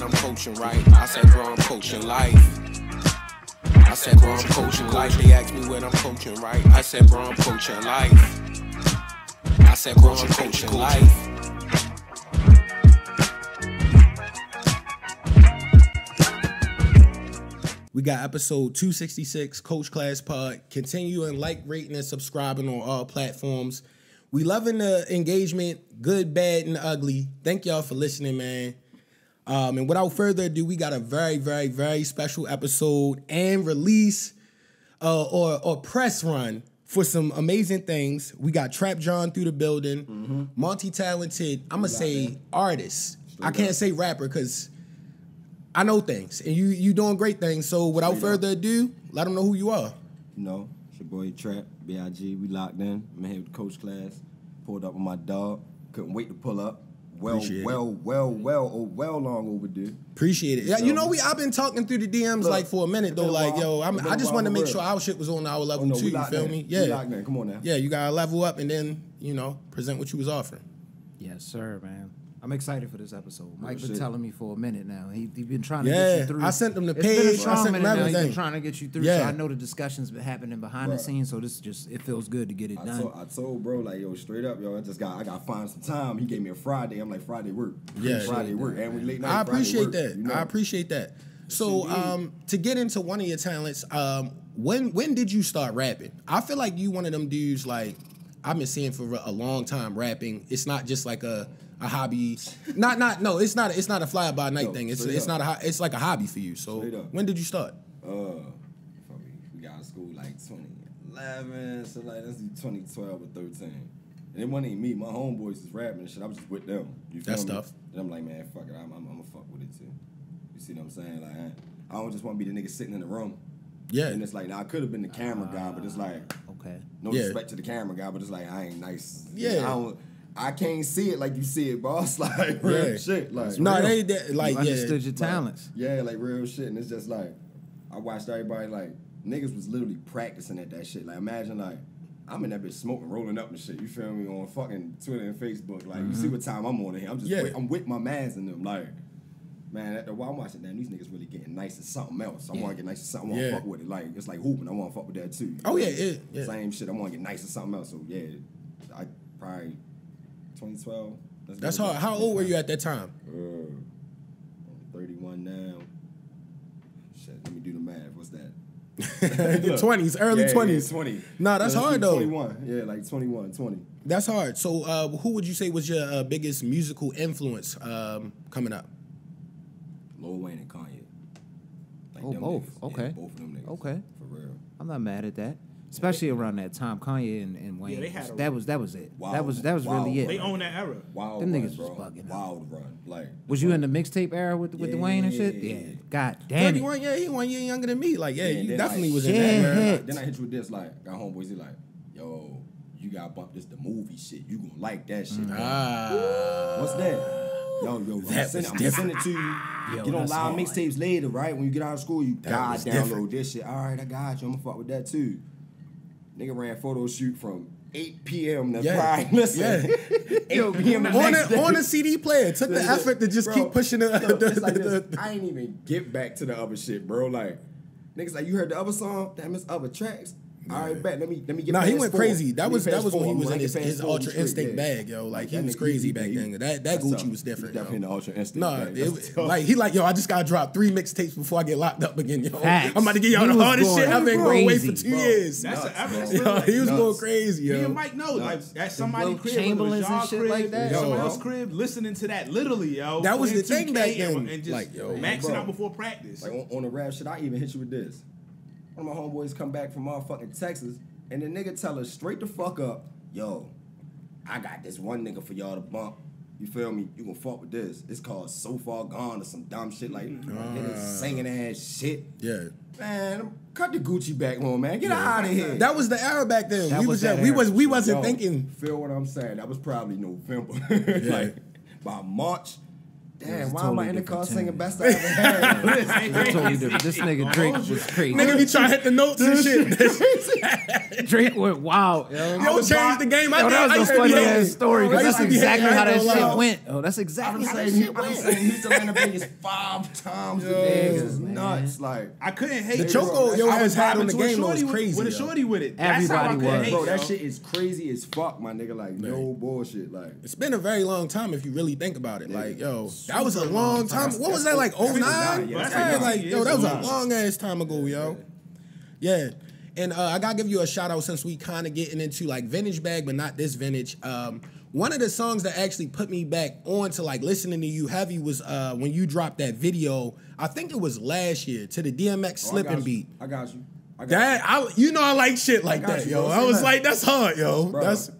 what I'm coaching, right? I said, bro, I'm coaching life. I said, bro, I'm coaching life. They asked me what I'm coaching, right? I said, bro, I'm coaching life. I said, bro, I'm coaching life. We got episode 266, Coach Class Pod. Continuing like, rating, and subscribing on all platforms. We loving the engagement, good, bad, and ugly. Thank y'all for listening, man. Um, and without further ado, we got a very, very, very special episode and release uh, or or press run for some amazing things. We got Trap John through the building, multi talented. I'm gonna say artist. I can't say rapper because I know things, and you you doing great things. So without Straight up. further ado, let them know who you are. You know, it's your boy Trap, B.I.G. We locked in. I'm here with the coach class. Pulled up with my dog. Couldn't wait to pull up. Well, Appreciate it. well, well, well, oh, well long overdue. Appreciate it. Yeah, you know we. I've been talking through the DMs Look, like for a minute though. a Like while. yo, I'm, It's been I a just while wanted to make sure our shit was on our level Oh, no, too. You feel in. me? We Yeah, locked in. Come on now. yeah. You gotta level up and then you know present what you was offering. Yes, sir, man. I'm excited for this episode. Mike been shit. telling me for a minute now. He he been trying to Yeah, get you through. I sent him the It's been a page, I sent him now. He's everything. been trying to get you through. Yeah. So I know the discussions been happening behind the scenes. So this just it feels good to get it I done. told, I told bro like yo straight up yo I just got I got to find some time. He gave me a Friday. I'm like Friday work. Yeah. Friday work and we late night. I appreciate that. you know? I appreciate that. So um, to get into one of your talents, um, when when did you start rapping? I feel like you one of them dudes like I've been seeing for a long time rapping. It's not just like a a hobby. Not not no. It's not it's not a fly by night No, thing. It's it's up. not a ho- it's like a hobby for you. So when did you start? Uh, probably we got out of school like 2011, so like let's do 2012 or 13. And it wasn't even me. My homeboys was rapping and shit. I was just with them. You feel That's me? tough. And I'm like, man, fuck it. I'm, I'm, I'm gonna fuck with it too. You see what I'm saying? Like, I, I don't just want to be the nigga sitting in the room. Yeah. And it's like, now I could have been the camera guy, but it's like, okay. no Yeah. respect to the camera guy, but it's like I ain't nice. Yeah. I don't. I can't see it like you see it, boss. Like Yeah. real shit. Like No, real. they, they like you yeah. understood your Like, talents. Yeah, like real shit. And it's just like I watched everybody like niggas was literally practicing at that shit. Like imagine like I'm in that bitch smoking, rolling up and shit. You feel me on fucking Twitter and Facebook. Like you see mm-hmm. what time I'm on here. I'm just Yeah. with, I'm with my mans in them. Like man, at the, while I'm watching that, these niggas really getting nice to something else. I want to get nice to something. I want to Yeah. fuck with it. Like it's like hooping. I want to fuck with that too. Oh, yeah, yeah, yeah. Same shit. I want to get nice to something else. So yeah, I probably 2012. Let's That's hard. How old were you at that time? Uh, I'm 31 now. Shit, let me do the math. What's that? Your 20s, early Yeah, yeah, 20s. 20. Nah, that's let's hard, though. 21. Yeah, like 21, 20. That's hard. So uh, who would you say was your uh, biggest musical influence um, coming up? Lil Wayne and Kanye. Like Oh, them both. niggas. Yeah, Okay. both of them niggas. Okay. For real. I'm not mad at that. Especially around that time, Kanye and, and Wayne. they had a- that was that was it. Wild- that was that was wild really it. They own that era. Wild Them run, niggas bro. was bugging out. Wild run. Like. Was you in the mixtape era with with the Wayne and shit? Yeah. Yeah. God damn it. 31, yeah, he one year younger than me. Like, yeah, Yeah, you definitely like, was in shit. that era. Yeah. Then I hit you with this, like, got homeboys, he like, yo, you gotta bump this the movie shit. You gonna like that shit. bro. Ah. What's that? Yo, yo, I'm That send, it, I'm gonna send it to you. Yo, Get on LiveMixtapes later, right? When you get out of school, you God was download different. this shit. All right, I got you. I'm gonna fuck with that too. Nigga ran photo shoot from 8 p.m. to Yeah. Listen, 8 p.m. the on a, on a CD player. Took the effort to just bro, keep pushing the. look, the- it's like the- the- I ain't even get back to the other shit, bro. Like, niggas like, you heard the other song? Damn, it's other tracks. All right, bet. Let me let me get. Nah, he went four. crazy. That Let was that pass was when he was When in his, his Ultra straight, Instinct yeah. bag, yo. Like he that was nigga- crazy back he- then. That that Gucci tough. was different. Definitely yo. in the Ultra Instinct. Nah, bag. it, like he like yo. I just gotta drop three mixtapes before I get locked up again, yo. Facts. I'm about to get y'all He the hardest shit I've been going away for two bro. years. That's Nuts, the evidence. bro. Yo, he was Nuts. going crazy, Me yo. and Mike know, like Nuts. at somebody Will crib, whether it was Chamberlains and shit crib, like that. somebody else's crib, listening to that literally, yo. That was the thing back then. and just Like, yo, maxing out before practice. Like on, on the rap shit, I even hit you with this. One of my homeboys come back from motherfucking Texas, and the nigga tell us straight the fuck up, yo, I got this one nigga for y'all to bump. You feel me? You gonna fuck with this. It's called So Far Gone or some dumb shit like mm-hmm. niggas ah. singing ass shit. Yeah. Man, cut the Gucci back on, man. Get out of here. That was the era back then. That we was that we was we wasn't Yo, thinking. Feel what I'm saying? That was probably November. like by March, Damn, why totally am I in the car tune. singing best I ever had? This It's totally different. This nigga Drake was crazy. Nigga be trying to hit the notes and shit. Drake went wild, yo. Yo, change the game. I Yo, I that was used a to be funny hating. ass story because used that's exactly how I that shit lie. went. Oh, that's I'm exactly how that shit I'm went. saying Houston, Atlanta, Vegas five times a day. It's nuts. Like, I couldn't hate The choco yo I was had on the game was shorty crazy, With a shorty with it. That's how I Everybody was. hate, bro, that shit is crazy as fuck, my nigga. Like, no bullshit. Like, It's been a very long time if you really think about it. Like, yo, Super that was a long time. What was that like? that's- 09? Yeah, like yo, that was a long ass time ago, yo. Yeah. And uh, I gotta give you a shout out since we kind of getting into like vintage bag, but not this vintage. Um, one of the songs that actually put me back on to like listening to you heavy was uh, when you dropped that video. I think it was last year to the DMX oh, slipping you. beat. I got you. I got That I, you know, I like shit like that, you, yo. I was that. like, that's hard, yo. Bro, That's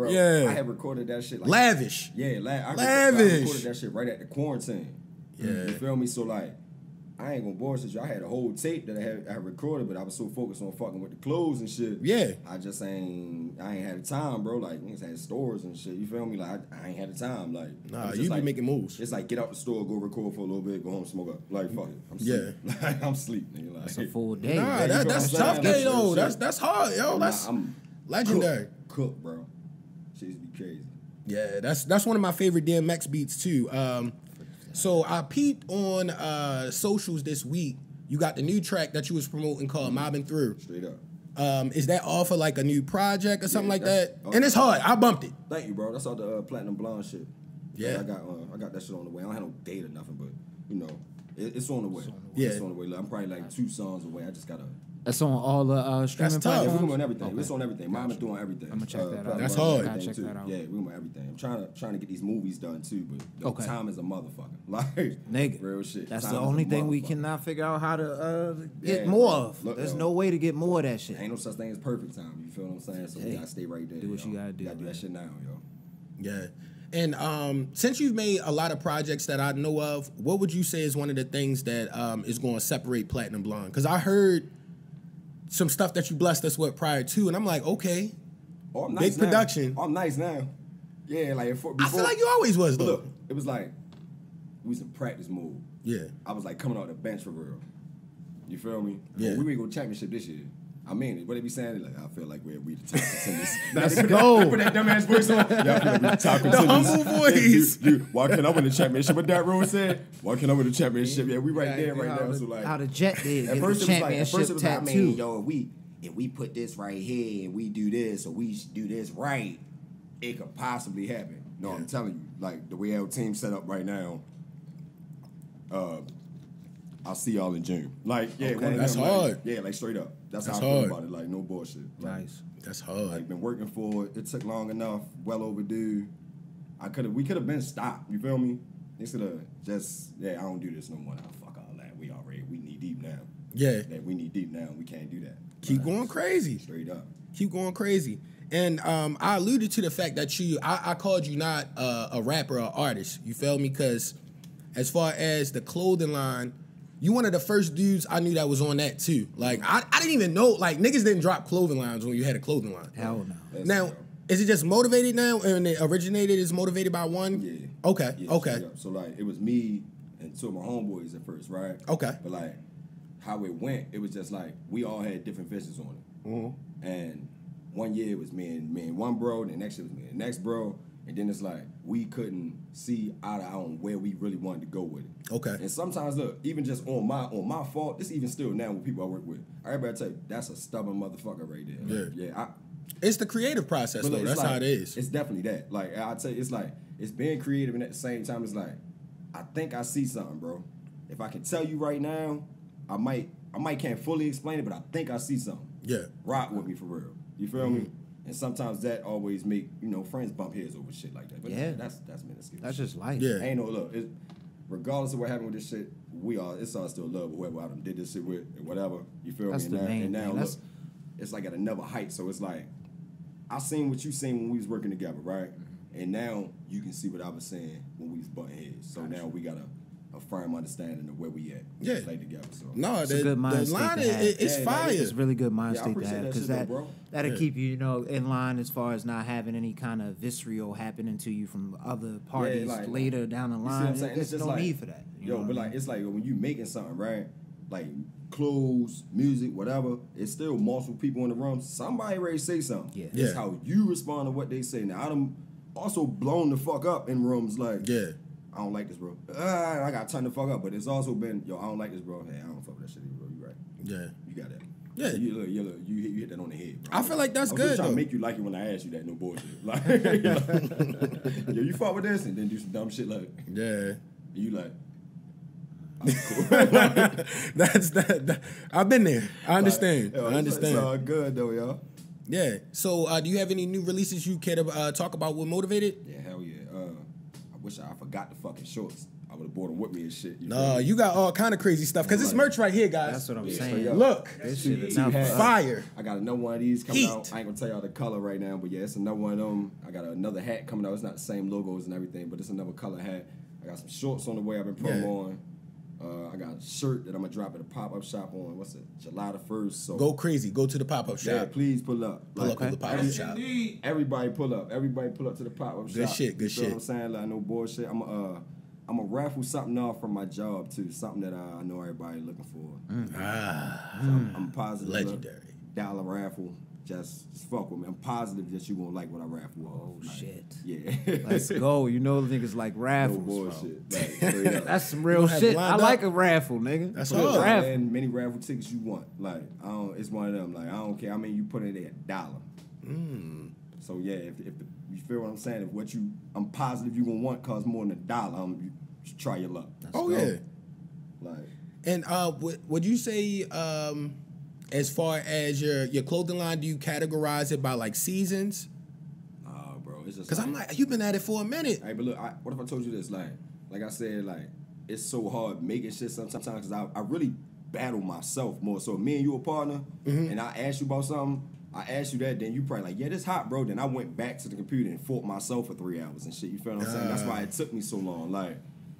Bro, Yeah. I had recorded that shit like lavish. Yeah, la- I, Lavish. I recorded that shit right at the quarantine. Yeah. You feel me? So like, I ain't gonna bullshit you. I had a whole tape that I had, I recorded, but I was so focused on fucking with the clothes and shit. Yeah. I just ain't, I ain't had the time, bro. Like niggas had stores and shit. You feel me? Like I, I ain't had the time. Like Nah, you just be like- making moves. It's like get out the store, go record for a little bit, go home, smoke up. Like fuck it, I'm Yeah. sleep. Like I'm sleep, nigga. Like It's a full day. Nah, that, that's know what I'm tough, saying? day That's though. That's that's hard, yo. That's not- I'm legendary. Cook, cook, bro. Shit used to be crazy. Yeah, that's that's one of my favorite DMX beats too. Um, so I peeped on uh, socials this week. You got the new track that you was promoting called "Mobbing Through." Straight up. Um, is that off of like a new project or something like that's- that? And it's hard. I bumped it. Thank you, bro. That's all the uh, platinum blonde shit. Yeah. I got uh, I got that shit on the way. I don't have no date or nothing, but you know, it, it's on the way. Yeah. It's on the way. I'm probably like two songs away. I just gotta. That's on all the uh, streaming tough. Yeah, we platforms. on everything. It's on everything. Mama doing everything. Uh, I'ma check that out. That's Blonde, hard. everything, Gotta check too. that out. Yeah, we on everything. I'm trying to trying to get these movies done too, but yo, Okay. time is a motherfucker. Like Nigga, real shit. That's Time the only thing we motherfucker. cannot figure out how to uh, get Yeah, more of. Look, There's yo. no way to get more of that shit. Ain't no such thing as perfect time. You feel what I'm saying? So we Hey, gotta stay right there. do what yo. you gotta do, Gotta do that shit now, yo. Yeah. And um, since you've made a lot of projects that I know of, what would you say is one of the things that um, is going to separate Platinum Blonde? Because I heard some stuff that you blessed us with prior to, and I'm like, okay. Oh, I'm Big now. production. Oh, I'm nice now. Yeah, like before, I feel like you always was though. Look, it was like we was in practice mode. Yeah. I was like coming out of the bench for real. You feel me? Yeah. We may go championship this year. I mean it. What they be saying? Like, I feel like we're we the top contenders. Let's They put go. That, they put that dumbass voice on. Yeah, I feel like we the top contenders. humble voice. You- you- why can't I win the championship? What that rule said? Why can't I win the championship? Yeah, we right Yeah, there right how now. the- So like, how the Jet did at first the it was like, at championship first it was like, I tattoo. mean, yo, if we if we put this right here and we do this or we do this right, it could possibly happen. No, I'm telling you, like the way our team set up right now, uh, I'll see y'all in June. Like, yeah, one of That's them, like, hard. yeah, like straight up. That's, That's how I feel about it. Like, no bullshit. Like, Nice. That's hard. like been working for it. It took long enough, well overdue. I could have, we could have been stopped. You feel me? Instead of just, yeah, I don't do this no more. Now, fuck all that. We already, we need deep now. Yeah. That we need deep now. We can't do that. Keep going crazy. Straight up. Keep going crazy. And um, I alluded to the fact that you, I, I called you not uh, a rapper or artist. You feel me? Because as far as the clothing line, you one of the first dudes I knew that was on that too. Like I, I didn't even know like niggas didn't drop clothing lines when you had a clothing line. Hell no. That's Now, real. is it just motivated now and it originated is motivated by one? Yeah. Okay. Yeah, okay. So like it was me and two of my homeboys at first, right? Okay. But like how it went, it was just like we all had different visions on it. Mm-hmm. And one year it was me and me and one bro, and the next year it was me and the next bro. And then it's like we couldn't see eye to eye on where we really wanted to go with it. Okay. And sometimes look, even just on my on my fault, this even still now with people I work with. Everybody tell you that's a stubborn motherfucker right there. Like, yeah. I, It's the creative process though. That's it's how it is. It's definitely that. Like I tell you, it's like it's being creative, and at the same time, it's like I think I see something, bro. If I can tell you right now, I might I might can't fully explain it, but I think I see something. Yeah. rock with me for real. You feel me? Mm-hmm. And sometimes that always make you know friends bump heads over shit like that. But Yeah. that's that's minuscule. That's just life. Yeah. Ain't no look. It, regardless of what happened with this shit, we all it's all still love. Whoever I done did this shit with, and whatever. You feel That's me? the and now, main and now thing. look, That's- it's like at another height. So it's like I seen what you seen when we was working together, right? Mm-hmm. And now you can see what I was saying when we was butting heads. So now we gotta a firm understanding of where we at. Yeah. Play together. So No, It's the, a good mind the state line to is have. it- it's Yeah, fire. It's a really good mind Yeah, state to have because shit, that that'll Yeah. keep you, you know, in line as far as not having any kind of visceral happening to you from other parties like- later down the You see what line. I'm saying? There's no need for that. you Yo, know but what I like mean? it's like when you making something, right? Like clothes, music, whatever. It's still multiple people in the room. Somebody ready to say something. Yeah. It's how you respond to what they say. Now I done also blown the fuck up in rooms like Yeah. I don't like this, bro. Ah, I got turned the fuck up. But it's also been, yo, I don't like this, bro. Hey, I don't fuck with that shit, either, bro. You right. Yeah. You got that. Yeah. You, look, you, look, you, hit, you hit that on the head. Bro. I feel like that's I was just good, trying though. to make you like it when I asked you that. No bullshit. Like, yo, you fuck with this and then do some dumb shit like, Yeah. you like, That's that, that- I've been there. I understand. Yo, I understand. It's all good though, y'all. yeah. So, uh, do you have any new releases you care to uh, talk about What Motivated? Yeah, hell. Uh, wish I forgot the fucking shorts. I would have bought them with me and shit. You feel No, you got all kind of crazy stuff because this merch right here, guys. That's what I'm Yeah, saying. straight up. Look, This shit is two not hats. for us. fire. I got another one of these coming Heat. out. I ain't gonna tell y'all the color right now, but yeah, it's another one of them. I got another hat coming out. It's not the same logos and everything, but it's another color hat. I got some shorts on the way. I've been Yeah. Uh, I got a shirt that I'm gonna drop at a pop up shop on what's it, July the first. So Go crazy. Go to the pop up shop. yeah, please pull up. Pull Like, up to the pop up shop. Everybody pull up. Everybody pull up to the pop up shop. Good shit, good you shit. What I'm saying like no bullshit. I'm uh I'm gonna raffle something off from my job too. Something that I know everybody looking for. Ah, So I'm, I'm positive. Legendary. Dollar raffle. Just, just fuck with me. I'm positive that you won't like what I raffle. Oh. Like, shit. Yeah. Let's go. You know the niggas like no raffles. bro. bullshit. Like, straight. That's some real shit. I up? like a raffle, nigga. That's Put a raffle. And many raffle tickets you want. Like I don't. It's one of them. Like I don't care. I mean, you put it at a dollar. Mm. So yeah, if, if the, you feel what I'm saying, if what you, I'm positive you gonna want costs more than a dollar. Um, you should try your luck. oh go. yeah. Like And uh, would, would you say, um, as far as your your clothing line, do you categorize it by like seasons? nah, bro. It's just Because I'm like, you've been at it for a minute. Hey, but look, I, what if I told you this? Like, like I said, like it's so hard making shit sometimes because I, I really battle myself more. So me and you a partner, Mm-hmm. and I asked you about something. I asked you that, then you probably like, yeah, this hot, bro. Then I went back to the computer and fought myself for three hours and shit. You feel what I'm saying? That's why it took me so long. Like,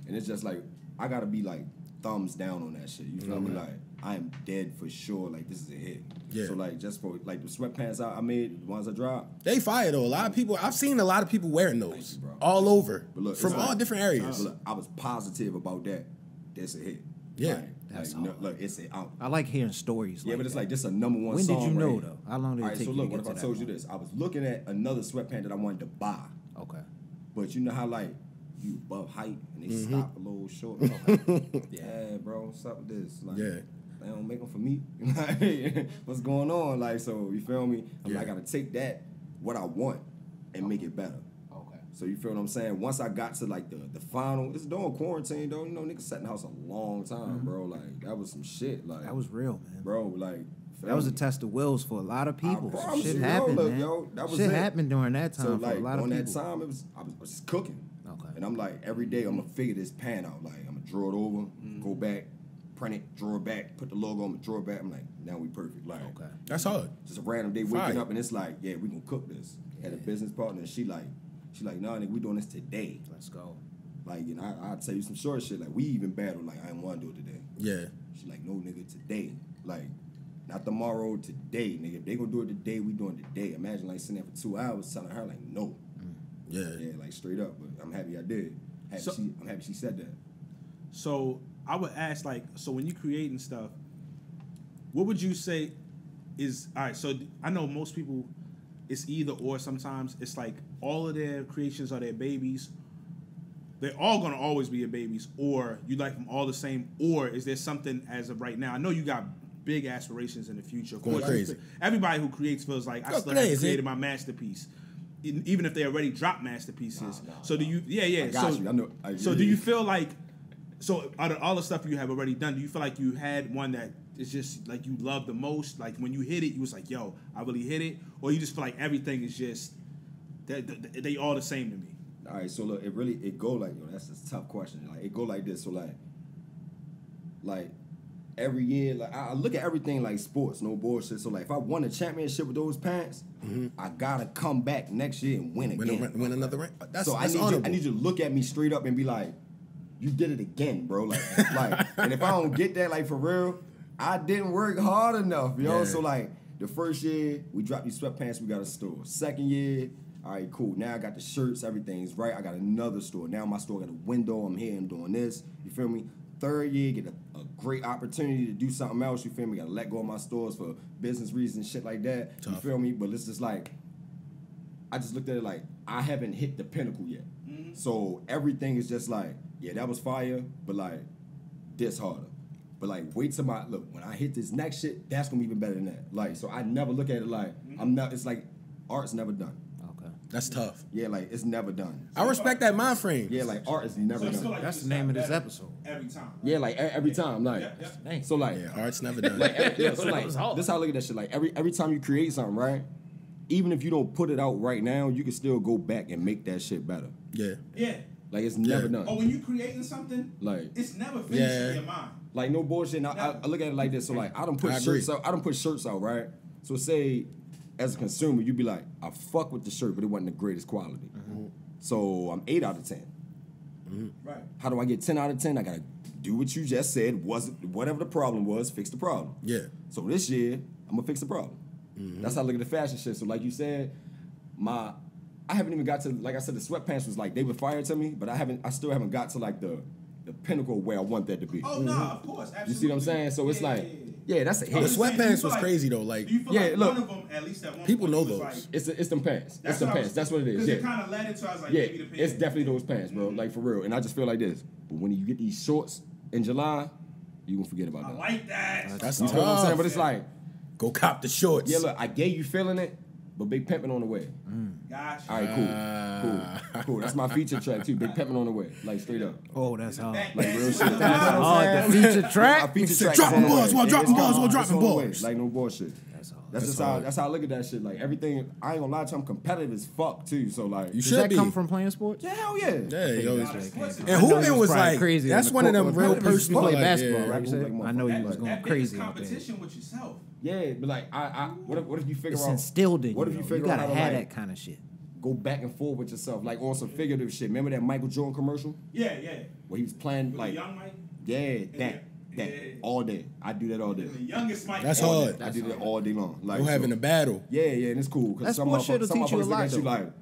and it's just like I gotta be like thumbs down on that shit. You feel me? Like I am dead for sure. Like this is a hit. Yeah. So like just for like the sweatpants I, I made, the ones I dropped. They fire though. A lot of people. I've seen a lot of people wearing those you, bro. all over But look, from all like- different areas. But look, I was positive about that. That's a hit. Yeah. Like, That's like, no, look, it's a out. I like hearing stories. Yeah, like but it's that. like this is a number one When did song. you know, right here. though? How long did it All right, take so you to look, what if I that told you this? I was looking at another sweatpant that I wanted to buy, Okay. but you know how like you above height and they Mm-hmm. stop a little short. Okay. yeah, bro, what's up with this? Like, Yeah. They don't make them for me. What's going on? Like, so you feel me? I'm Yeah. like, I gotta take that, what I want, and make it better. Okay. So you feel what I'm saying? Once I got to like the the final, it's during quarantine though. You know, niggas sat in the house a long time, bro. Like that was some shit. Like Mm-hmm. That was real, man. bro. Like That was a test of wills for a lot of people. Some shit you, yo, happened, look, man. yo, that was shit it. happened during that time So for a lot of on people. that time, it was I was, I was cooking. Okay. And I'm like every day I'm gonna figure this pan out. Like I'm gonna draw it over, Mm-hmm. go back, print it, draw it back, put the logo on, draw it back. I'm like now we perfect. Like Okay. That's hard. just a random day waking Fire. up and it's like yeah we gonna cook this. Had a business partner and she like she like nah nigga we doing this today. Let's go. Like, you know, I, I'll tell you some short shit. Like, we even battled, like, I didn't want to do it today. Yeah. She like, no, nigga, today. Like, not tomorrow, today, nigga. If they gonna do it today, we doing it today. Imagine, like, sitting there for two hours telling her, like, no. Mm. Yeah. Yeah, like, straight up. But I'm happy I did. Happy So- she, I'm happy she said that. So I would ask, like, so when you creating stuff, what would you say is all right? So I know most people, it's either or. Sometimes it's like all of their creations are their babies. They're all gonna always be your babies, or you like them all the same, or is there something as of right now? I know you got big aspirations in the future. Of Going course, crazy. everybody who creates feels like I Go still haven't created my masterpiece, even if they already dropped masterpieces. So do you? Yeah, yeah. I got so, you. I know- I- so do you feel like so out of all the stuff you have already done, do you feel like you had one that is just like you love the most? Like when you hit it, you was like, "Yo, I really hit it," or you just feel like everything is just they, they, they all the same to me. All right, so look, it really, it go like, yo, that's a tough question. Like, it go like this. So, like, like, every year, like, I I look at everything like sports, no bullshit. So, like, if I won a championship with those pants, mm-hmm. I gotta come back next year and win Win, again. a, win another ring. That's, so I that's need you. I need you to look at me straight up and be like, you did it again, bro. Like, like, and if I don't get that, like for real, I didn't work hard enough, yo. Yeah. So like, the first year we dropped these sweatpants, we got a store. Second year, all right, cool. Now I got the shirts, everything's right. I got another store. Now my store got a window. I'm here. I'm doing this. You feel me? Third year, get a, a great opportunity to do something else. You feel me? Got to let go of my stores for business reasons, shit like that. You feel me? But it's just like. I just looked at it like I haven't hit the pinnacle yet. Mm-hmm. So everything is just like, yeah, that was fire, but like this harder. But like wait till my look, when I hit this next shit, that's gonna be even better than that. Like, so I never look at it like I'm not it's like art's never done. Okay. That's tough. Yeah, like it's never done. I respect that mind frame. Yeah, like art is never So done. like That's the name of this better episode. Every time. yeah, like e- every time. Like Yeah, yeah. so like Yeah, art's never done. like, every, yeah, so That like was hard. this how I look at that shit. Like every every time you create something, right? Even if you don't put it out right now, you can still go back and make that shit better. yeah. Yeah. Like it's never Yeah. done. Oh, when you creating something, Like- it's never finished Yeah. in your mind. Like no bullshit. And I, I, I look at it like this. So like I don't put I agree. shirts out. I don't put shirts out, right? So say as a consumer, you'd be like, I fuck with the shirt, but it wasn't the greatest quality. Mm-hmm. So I'm eight out of ten. Right. How do I get ten out of ten? I gotta do what you just said. Wasn't whatever the problem was, fix the problem. Yeah. So this year, I'm gonna fix the problem. Mm-hmm. That's how I look at the fashion shit. So like you said, my I haven't even got to like I said, the sweatpants was like they were fire to me, but I haven't I still haven't got to like the the pinnacle where I want that to be. Oh mm-hmm. no, of course. Absolutely. You see what I'm saying? So it's Yeah, like, yeah, yeah. yeah, that's a I'm hit. The just saying, do you sweatpants feel was crazy, though, like- you feel Yeah, like look. one of them at least at one People point know those. Like, It's the, it's them pants. It's them pants. was- That's what it is. Yeah. it kind of led into I was like, yeah, maybe the it's definitely those pants, bro. Mm-hmm. Like for real. And I just feel like this. But when you get these shorts in July, you gonna forget about I that. like that. That's you feel what I'm saying? But it's like, Go cop the shorts. yeah, look, I gave you feeling it, but Big Pimpin' on the way. Gotcha. All right, cool, cool, ah. cool. That's my feature track too. Big Pimpin' on the way, like straight up. Oh, that's hard. Like real shit. That's line. Oh, the saying. feature My track. feature track dropping is on the bars while dropping it's bars on- while dropping on the way. bars. Like no bullshit. That's. That's, just how that's how I look at that shit. Like everything, I ain't gonna lie to you, I'm competitive as fuck too. So like, You Does should that be. come from playing sports? yeah, hell yeah. Yeah, yo, Nah, the sports is- And I know was like crazy that's one of them real you personal. play basketball, yeah. right? You said? Like I know you was going crazy biggest out there. competition with yourself. Yeah, but like I, I what if, what if you figure It's out instilled in what you. if you though. figure you out gotta how to have like, that kind of shit. go back and forth with yourself, like on some figurative shit. Remember that Michael Jordan commercial Yeah, yeah. where he was playing With like young Mike, yeah that Yeah. That all day. I do that all day. the youngest Mike. That's ever. hard. I do that all day long. Like We're so- having a battle. Yeah, yeah, and it's cool That because some sports shit motherfuckers, will some teach you a motherfuckers look lot, at you like.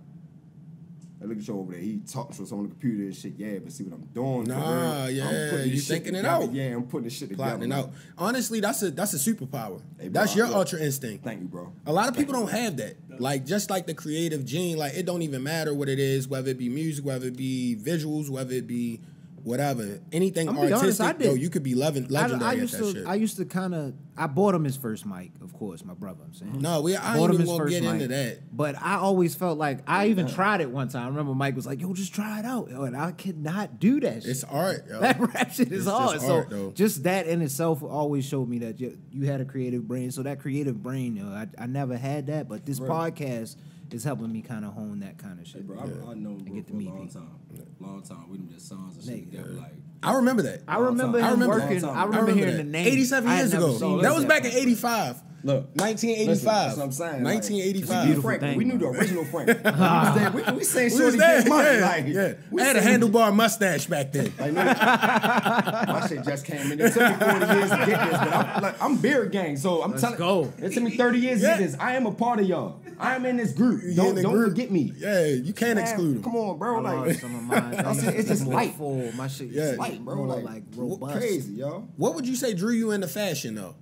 I look at you over there. He talks to us on the computer and shit. Yeah, but see what I'm doing? for Nah, real? I'm yeah, you shit thinking it out. Yeah, I'm putting the shit Plotting together. it out. Honestly, that's a that's a superpower. Hey, bro, that's your look. ultra instinct. Thank you, bro. A lot of people don't have that. Like just like the creative gene, like it don't even matter what it is, whether it be music, whether it be visuals, whether it be whatever, anything I'm honest, artistic. I did. yo, you could be loving legendary I, I at used that to, shit. I used to kind of, I bought him his first mic, of course, my brother. I'm saying. no, we I bought ain't him even gonna get mic. into that. But I always felt like I even tried it one time. I remember Mike was like, "Yo, just try it out," Yo, and I could not do that. Shit. It's art, yo. That rap shit is It's hard. just so art, though. just that in itself always showed me that you, you had a creative brain. So that creative brain, yo, I, I never had that, but this Right. podcast is helping me kind of hone that kind of shit. Hey, bro, I, I know bro, get to for a meet long people. time, long time. We done did songs and shit Nigga. together. Like, I remember that. I remember him I remember working. that. I I remember, remember hearing that. the name. 87 years ago. seen That was back in 85. Look, 1985. Listen, that's what I'm saying. 1985. we, Frank, thing, we knew the original Frank. we, was there, we, we saying We shorty get money. yeah, like, yeah. we I had a handlebar mustache back then. Like, no, my shit just came in. It took me 40 years to get this, but I'm, like, I'm beard gang, so I'm Let's telling go. It took me 30 years Yeah. to get this. I am a part of y'all. I am in this group. You in Don't the don't group. forget me. Yeah, you can't Man, exclude him. Come on, bro. I Like, some of mine. It's just light. Full. My shit Yeah. is light, bro. more Like, like robust. crazy, yo. What would you say drew you into fashion though?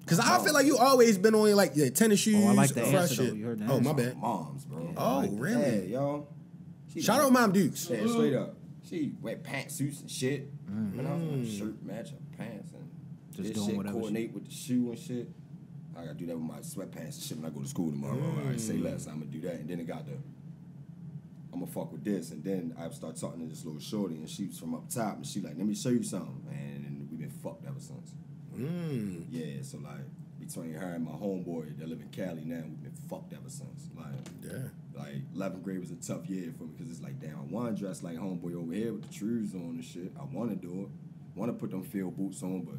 Because I feel like you always been on like yeah, tennis shoes. Oh, I like the fresh answer, though. shit. You heard the Oh my bad. Moms, bro. Oh Yeah, really? yo. She Shout out Mom Dukes. Yeah, straight up. She wear pantsuits and shit. Man, I was like, shirt match her pants and Mm. Just this doing shit whatever coordinate with the shoe and shit. I gotta do that with my sweatpants and shit when I go to school tomorrow. All right, say Mm. less. I'm gonna do that, and then it got the. I'm gonna fuck with this, and then I start talking to this little shorty, and she was from up top, and she like, let me show you something, man. And we've been fucked ever since. Mm. Yeah, so like between her and my homeboy that live in Cali now, we've been fucked ever since. Like, Yeah. like 11th grade was a tough year for me because it's like, damn, I want to dress like homeboy over here with the trues on and shit. I want to do it. Want to put them field boots on, but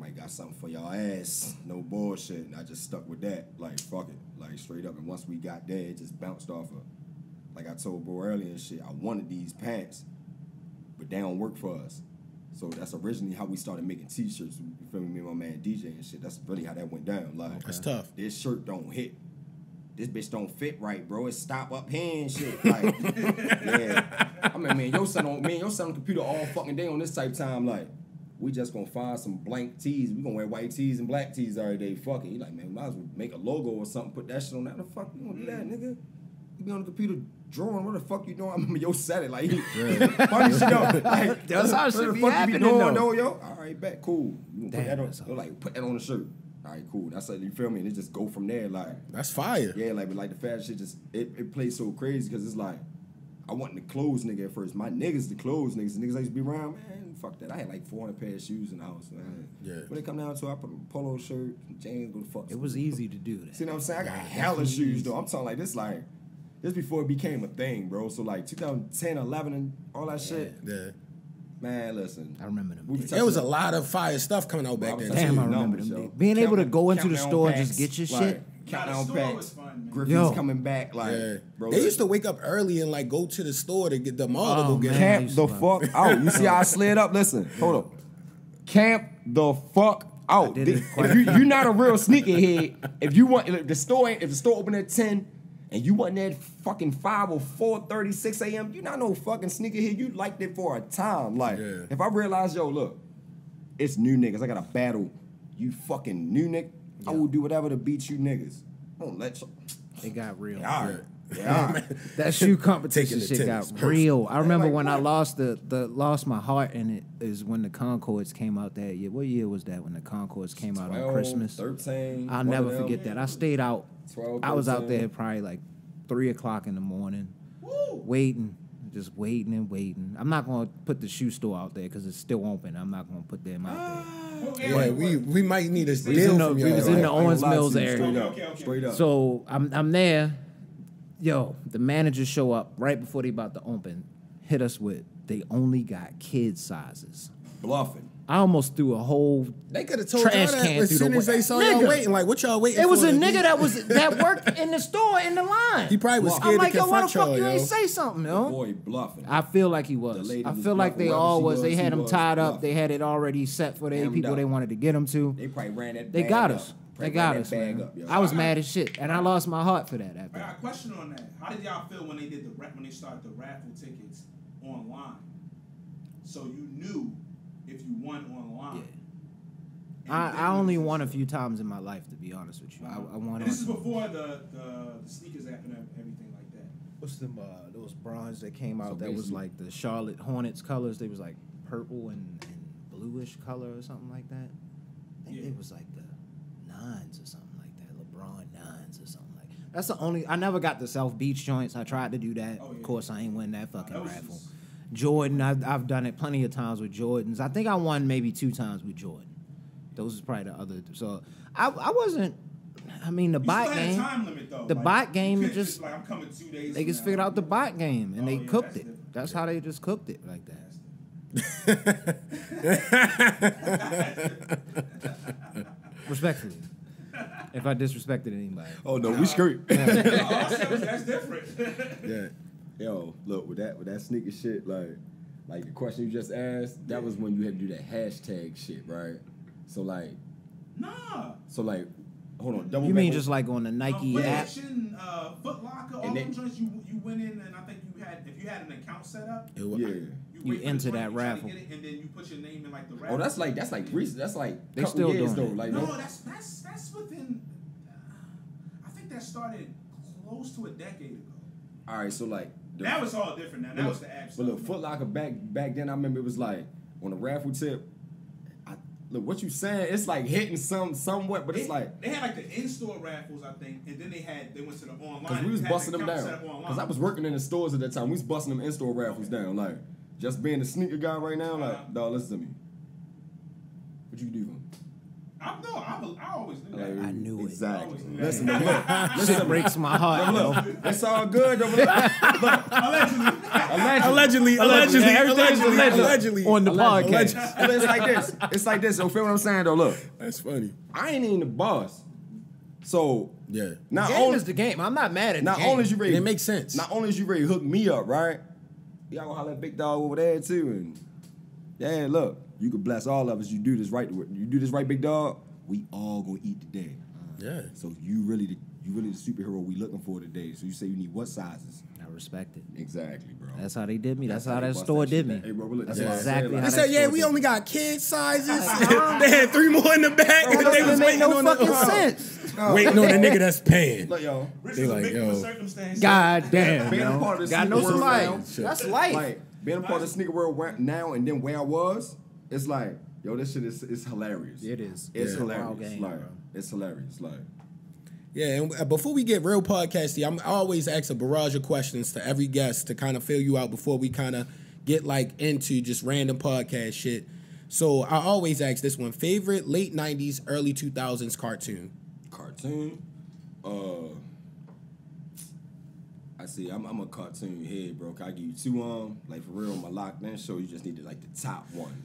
might got something for y'all ass. No bullshit. And I just stuck with that. Like, fuck it. Like, straight up. And once we got there, it just bounced off of, like I told bro earlier and shit, I wanted these pants. but they don't work for us. So that's originally how we started making T-shirts. You feel me? Me and my man DJ and shit. That's really how that went down. Like That's tough. This shirt don't hit. This bitch don't fit right, bro. It stop up here and shit. Like, yeah. I mean, man, your son on man, your son on computer all fucking day on this type time. Like, we just gonna find some blank tees. We gonna wear white tees and black tees every day. Fuck it. You like, man, might as well make a logo or something. Put that shit on that. The fuck you gonna do that, mm-hmm. nigga? You be on the computer drawing. What the fuck you doing? I remember yo said it like, funny shit though. Like, That's how what shit the be fuck you happening, doing, though. though, yo? All right, bet, cool. You gonna put that on? that's yo, like, put that on the shirt. All right, cool. That's like you feel me. And it just go from there. Like, That's fire. yeah, like but like the fashion shit just it, it plays so crazy because it's like I wasn't the clothes nigga at first. My niggas the clothes niggas. The niggas I used to be around, man, fuck that. I had like 400 pair of shoes in the house, man. Yeah. When it come down to it, I put a polo shirt, some jeans, go to fuck. It was easy to do that. See what I'm saying? I got hella shoes though. I'm talking like this like this before it became a thing, bro. So like 2010, 11, and all that shit. Yeah. Man, listen. I remember them We days. touching- There was a lot of fire stuff coming out back then. Damn, I remember them Being able to go into the store and just get your like, shit. Counting the on store packs. was fun, man. Yo. coming back, like Yeah. bro. they used to wake up early and like go to the store to get the mall to Oh, go get man. Camp the to fuck out. You see how I slid up? Listen, hold up. Camp the fuck out. If you you're not a real sneakerhead, if you want if the store if the store open at ten and you wasn't at fucking five or four thirty six a.m., you not no fucking sneakerhead. You liked it for a time. Like Yeah. if I realize, yo, look, it's new niggas. I got to battle you fucking new nigga. I will do whatever to beat you niggas. I don't let you. It got real. Yeah, all right. Yeah. That shoe competition shit got tennis. real. I remember like, when I lost the the lost my heart in it is when the Concords came out that year. What year was that when the Concords came out on Christmas? 13. I'll never forget that. I stayed out. 12, I was out there probably like three o'clock in the morning, waiting, just waiting and waiting. I'm not gonna put the shoe store out there because it's still open. I'm not gonna put them out Yeah, we we might need a was deal the- from we y'all. was in the I ain't gonna Owings Mills area. Straight up. okay, okay. Straight up. So I'm I'm there. Yo, the managers show up right before they about to open. Hit us with they only got kid sizes. bluffing. I almost threw a whole. They could have told Trash y'all that can as through soon the as they window. saw y'all Nigga. waiting. Like, what y'all waiting It was for? a nigga do? that was that worked in the store in the line. He probably was I'm scared I'm like, to yo, why the confront fuck y'all, you yo. ain't say something, yo? Boy, bluffing. I feel like he The was. lady I was feel like bluffing. they Whoever all she was. They was, had she them was tied up. bluffing. They had it already set for the Hammed people up. they wanted to get them to. They probably ran that. They bag got up. us. Probably They got ran us, bag man. up, yo. I was mad as shit, and I lost my heart for that. I After. got a question on that. How did y'all feel when they did the ra- when they started the raffle tickets online? So you knew if you won online. And I, I only just- won a few times in my life, to be honest with you. I, I won. And this is before the, the, the sneakers app and everything like that. What's them? Uh, those bronze that came out So that was like the Charlotte Hornets colors. They was like purple and, and bluish color or something like that. I think Yeah. it was like the nines or something like that. LeBron nines or something like. That's the only. I never got the South Beach joints. I tried to do that. Oh, yeah. Of course, I ain't win that fucking that raffle. just- Jordan, I've, I've done it plenty of times with Jordans. I think I won maybe two times with Jordan. Those is probably the other. So I, I wasn't. I mean, the You bot still had a game. time limit though. the Like, bot game couldn't just- like I'm coming two days. They just now. figured out the bot game and Oh, they yeah, cooked that's it. different. That's how they just cooked it like that. Respectfully, if I disrespected anybody, Oh no, we screwed. Oh, that's, that's different. Yeah. Yo, look with that with that sneaker shit, like, like the question you just asked, that was when you had to do that hashtag shit, right? So like, nah. so like, hold on, double. you mean on- just like on the Nike uh, app? Foundation, uh, Foot Locker, all And them joints you you went in and I think you had if you had an account set up, It wa- Yeah. you, You wait enter that you try to raffle. it, and then you put your name in like the raffle. Oh, that's like that's like recent. That's like They couple still years doing though. it. Like no, no, that's that's that's within. Uh, I think that started close to a decade ago. all right. So like, That was all different now. That look, was the app But look, Foot Locker back back then, I remember it was like on a raffle tip. I, look, what you saying? It's like hitting some somewhat, but it's like they had like the in-store raffles, I think, and then they had they went to the online. Cause we was busting them down. set up online. Cause I was working in the stores at that time. We was busting them in-store raffles down. Like, just being the sneaker guy right now, like, Uh-huh. dog, listen to me. What you do for? I know. I, was- I always knew that. Like, I knew it. exactly. it. Listen, though, look, listen, Shit breaks my heart. look, yo. look, it's all good. Though, but look, Allegedly, allegedly, allegedly, allegedly, on the Allegedly. podcast. But it's like this. It's like this. So feel what I'm saying though? Look, That's funny. I ain't even the boss. So Yeah. not Game only is the game. I'm not mad at not the game. only is you ready, It makes sense. Not only is you ready to hook me up, right? y'all gonna holler at Big Dog over there too. And yeah, look, you could bless all of us. You do this right. You do this right, Big Dog. We all gonna eat today. Yeah. So you really the you really the superhero we looking for today. So you say you need what sizes? I respect it. Exactly, bro. That's how they did me. That's, how they that store that did me. down. Hey, bro, look, That's that's why I said, exactly like- how They that said, yeah, store we did only got kid sizes. they had three more in the back. Bro, they was waiting no on the, fucking uh, sense. waiting on the nigga that's paying. Look, yo, They like, yo, God damn, being a yo. part of the God sneaker knows world somebody. That's life. like being a part of the sneaker world now and then where I was, it's like, yo, this shit is it's hilarious. It is. It's Yeah. hilarious. Game, like bro. it's hilarious. Like Yeah, and uh, before we get real podcasty, I'm I always ask a barrage of questions to every guest to kind of fill you out before we kind of get like into just random podcast shit. So I always ask this one: favorite late '90s, early 2000s cartoon. cartoon. Uh, I see. I'm, I'm a cartoon head, bro. Can I give you two um like for real? My lockdown show. You just needed like the top one.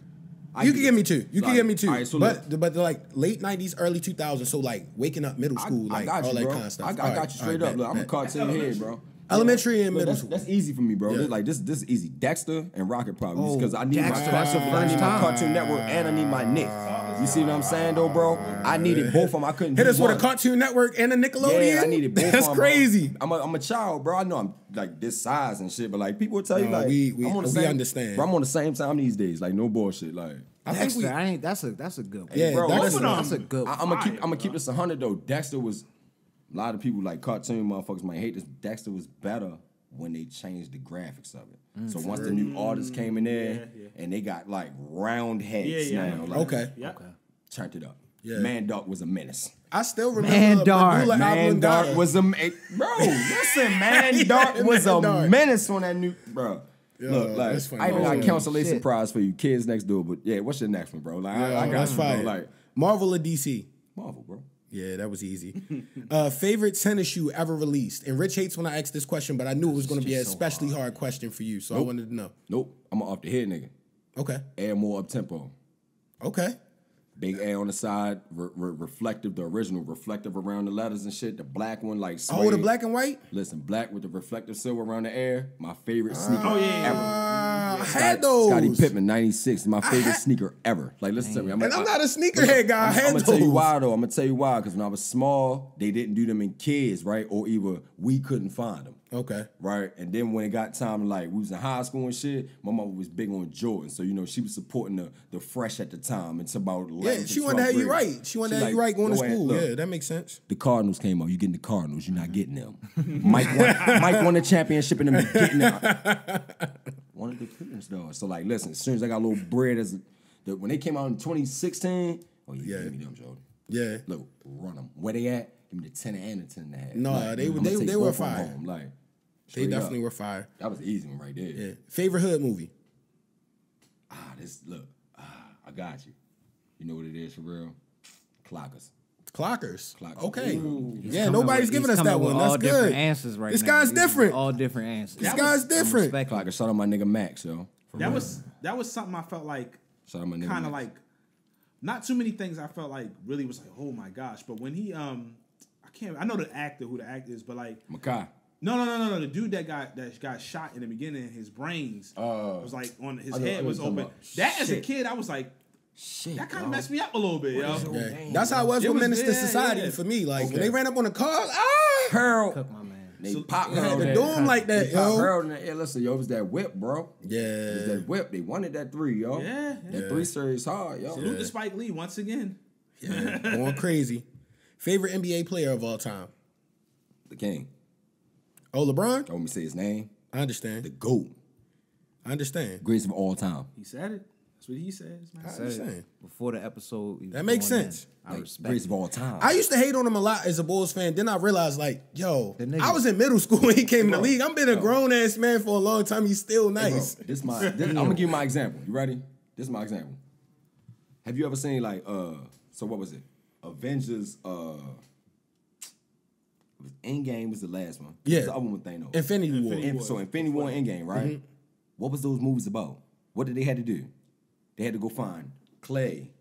I You can give me two. You can like, give me two. All right, so look, but but they're like late '90s, early 2000s. So like waking up, middle school, I like got all that bro. kind of stuff. I, got, I got right, you straight right, up. Look, I'm a bet, bet. cartoon head, bro. Elementary and middle that's, school. that's easy for me, bro. Yeah. This, like this, this is easy. Dexter and Rocket Oh, because I need my Dexter, special, that's I need my. Cartoon Network, and I need my Nick. You see what I'm saying, though, bro? I needed both of them. I couldn't. Hit do us with a. Cartoon Network and a Nickelodeon. Yeah, I needed both. That's of 'em, bro. crazy. I'm a, I'm a child, bro. I know I'm like this size and shit, but like people will tell you No, like we- we- I'm on the we same, understand. Bro, I'm on the same time these days. Like no bullshit. Like I think Dexter, we. I ain't. That's a that's a good one. Yeah, bro, that's, listen, that's a good. I, I'm gonna keep I'm gonna keep this hundred though. Dexter was a lot of people like cartoon motherfuckers might hate this. Dexter was better when they changed the graphics of it. Mm. so once the new artists mm. came in there yeah, yeah. and they got like round heads Yeah, yeah. now, like, Okay. Yeah. turned it up. Yeah. Mandark was a menace. I still remember Man the Dark, Medulla Mandark was a ma- bro. Listen, Mandark was Man a Dark. menace on that new bro. Yo, Look, like that's funny. I even got Holy a cancellation shit. prize for you, kids next door. But yeah, what's your next one, bro? Like I, I got that's you, bro. fire. Like Marvel or DC? Marvel, bro. Yeah, that was easy. uh, favorite tennis shoe ever released? And Rich hates when I ask this question, but I knew it was going to be an so especially hard question for you, so I wanted to know. Nope, I'm an off the head nigga. Okay, Air more up tempo. okay. Big A on the side, re- re- reflective, the original, reflective around the letters and shit. The black one, like Oh, the black and white. Listen, black with the reflective silver around the air. My favorite sneaker Oh, yeah, yeah. ever. I Scott- had those. Scottie Pippen, 96. My favorite had- sneaker ever. Like, listen to me. I'm, And I'm not a sneakerhead guy. I I'm, had gonna tell you why though. I'm gonna tell you why. Because when I was small, they didn't do them in kids, right? Or either we couldn't find them. Okay. Right. And then when it got time like we was in high school and shit, my mom was big on Jordan. So, you know, she was supporting the the fresh at the time. It's about 11 Yeah, she wanted to have you right. She wanted to have you right going to school. look, Yeah, that makes sense. The Cardinals came out. You getting the Cardinals. You're not mm-hmm. getting them. Mike won, Mike won the championship and them getting out. One of the Clippers though. So like, listen. As soon as I got a little bread, as the, when they came out in 2016, oh yeah, Yeah. give me them, Jordan. Yeah. Look, run them. Where they at? Give me the 10 and the 10 and a. No, Like, they- I'ma they- they were both fire. Home. Like, They definitely up. were fire. That was an easy one right there. Yeah. Favorite hood movie? Ah, this look. Ah, I got you. You know what it is for real? Clockers. Clockers. Clockers. Okay. Ooh. Yeah, nobody's with- giving us that one. That's all different good. answers right This now. guy's These different. All different answers. This That guy's was- different. Respect him. Clockers. Shout out my nigga Max, yo. For That real. was that was something I felt like Shout out my nigga kind of like not too many things I felt like really was like oh my gosh but when he um I can't I know the actor who the actor is but like Mekhi. no no no no no the dude that got that got shot in the beginning his brains Oh. was like on his I head was open talking about. that as a kid I was like Shit. that kind of messed me up a little bit yo Yeah. That's how it was It with was- Menace yeah, Society yeah. for me. Like when they ran up on the car, ah, Pearl. Cook my man. They So- pop they had Pearl to that- do him like that, They pop yo. Pearl in the air. Listen, yo, it was that whip, bro. It was Yeah. that whip. They wanted that three, yo. Yeah, That three series hard, yo. salute to Spike Lee once again yeah. Going crazy. Favorite NBA player of all time? The king. Oh, LeBron? Don't want me to say his name. I understand. The GOAT. I understand. Greatest of all time. he said it that's what he says man I Said it understand. Before the episode, he That makes going in. sense. I Like, respect. greatest it. of all time. I used to hate on him a lot as a Bulls fan. Then I realized, like, yo, I was in middle school when he came in the league. I've been a grown ass man for a long time. He's still Hey, bro, nice. this my. This, I'm gonna give you my example. You ready? This is my example. Have you ever seen like uh? So what was it? Avengers. Uh. it was Endgame was the last one. Yeah. What's the other one thing though. Infinity War. In- so Infinity War and Endgame, right? Mm-hmm. What was those movies about? What did they had to do? They had to go find clay.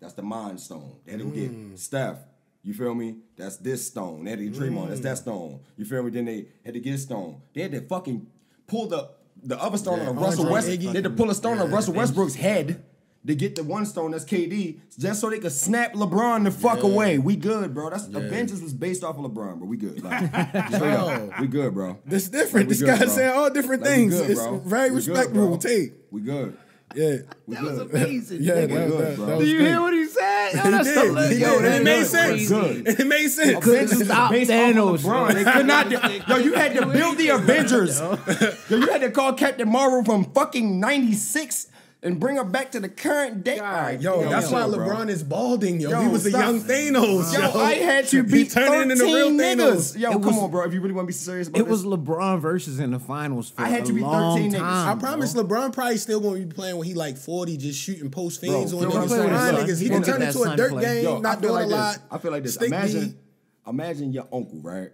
That's the mind stone. They had to go Mm. get Steph. You feel me? That's this stone. They had to get Draymond. That's Mm. that stone. You feel me? Then they had to get stone. They had to fucking pull the the other stone Yeah, on Russell Andre West. They had to pull a stone on Russell Westbrook's head to get the one stone that's KD, just so they could snap LeBron the fuck Yeah. away. We good, bro. That's Yeah. Avengers was based off of LeBron, bro. We good. Like, straight up. We good, bro. This different. Like, this good, guy's saying all different Like, things. good, it's very We good, respectable bro. take. We good. Yeah. We That was good. amazing. Yeah, nigga. that, good, that, bro. that Do you great. hear what he said? Yo, He that's did. hilarious. He Yo, did. that It made was sense. crazy. Good. It made sense. Avengers was Stop Thanos, off LeBron. They could not. Yo, you had to build the Avengers. Yo, you had to call Captain Marvel from fucking '96 and bring her back to the current day. All right, Yo, yo, that's yo, why bro. LeBron is balding, yo. Yo, he was a young Thanos, yo. Yo, I had to He beat turned 13 into the real niggas. Thanos. Yo, It come was- on, bro. If you really want to be serious about It was LeBron versus in the finals for I had a to be long 13 niggas. time. I promise LeBron probably still gonna be playing when he like 40, just shooting post Bro, fades on feel what I'm niggas. saying? Niggas. He he can turn into a dirt play. game, Yo, not doing like a lot. this. I feel like this. Stick Imagine, imagine your uncle, right?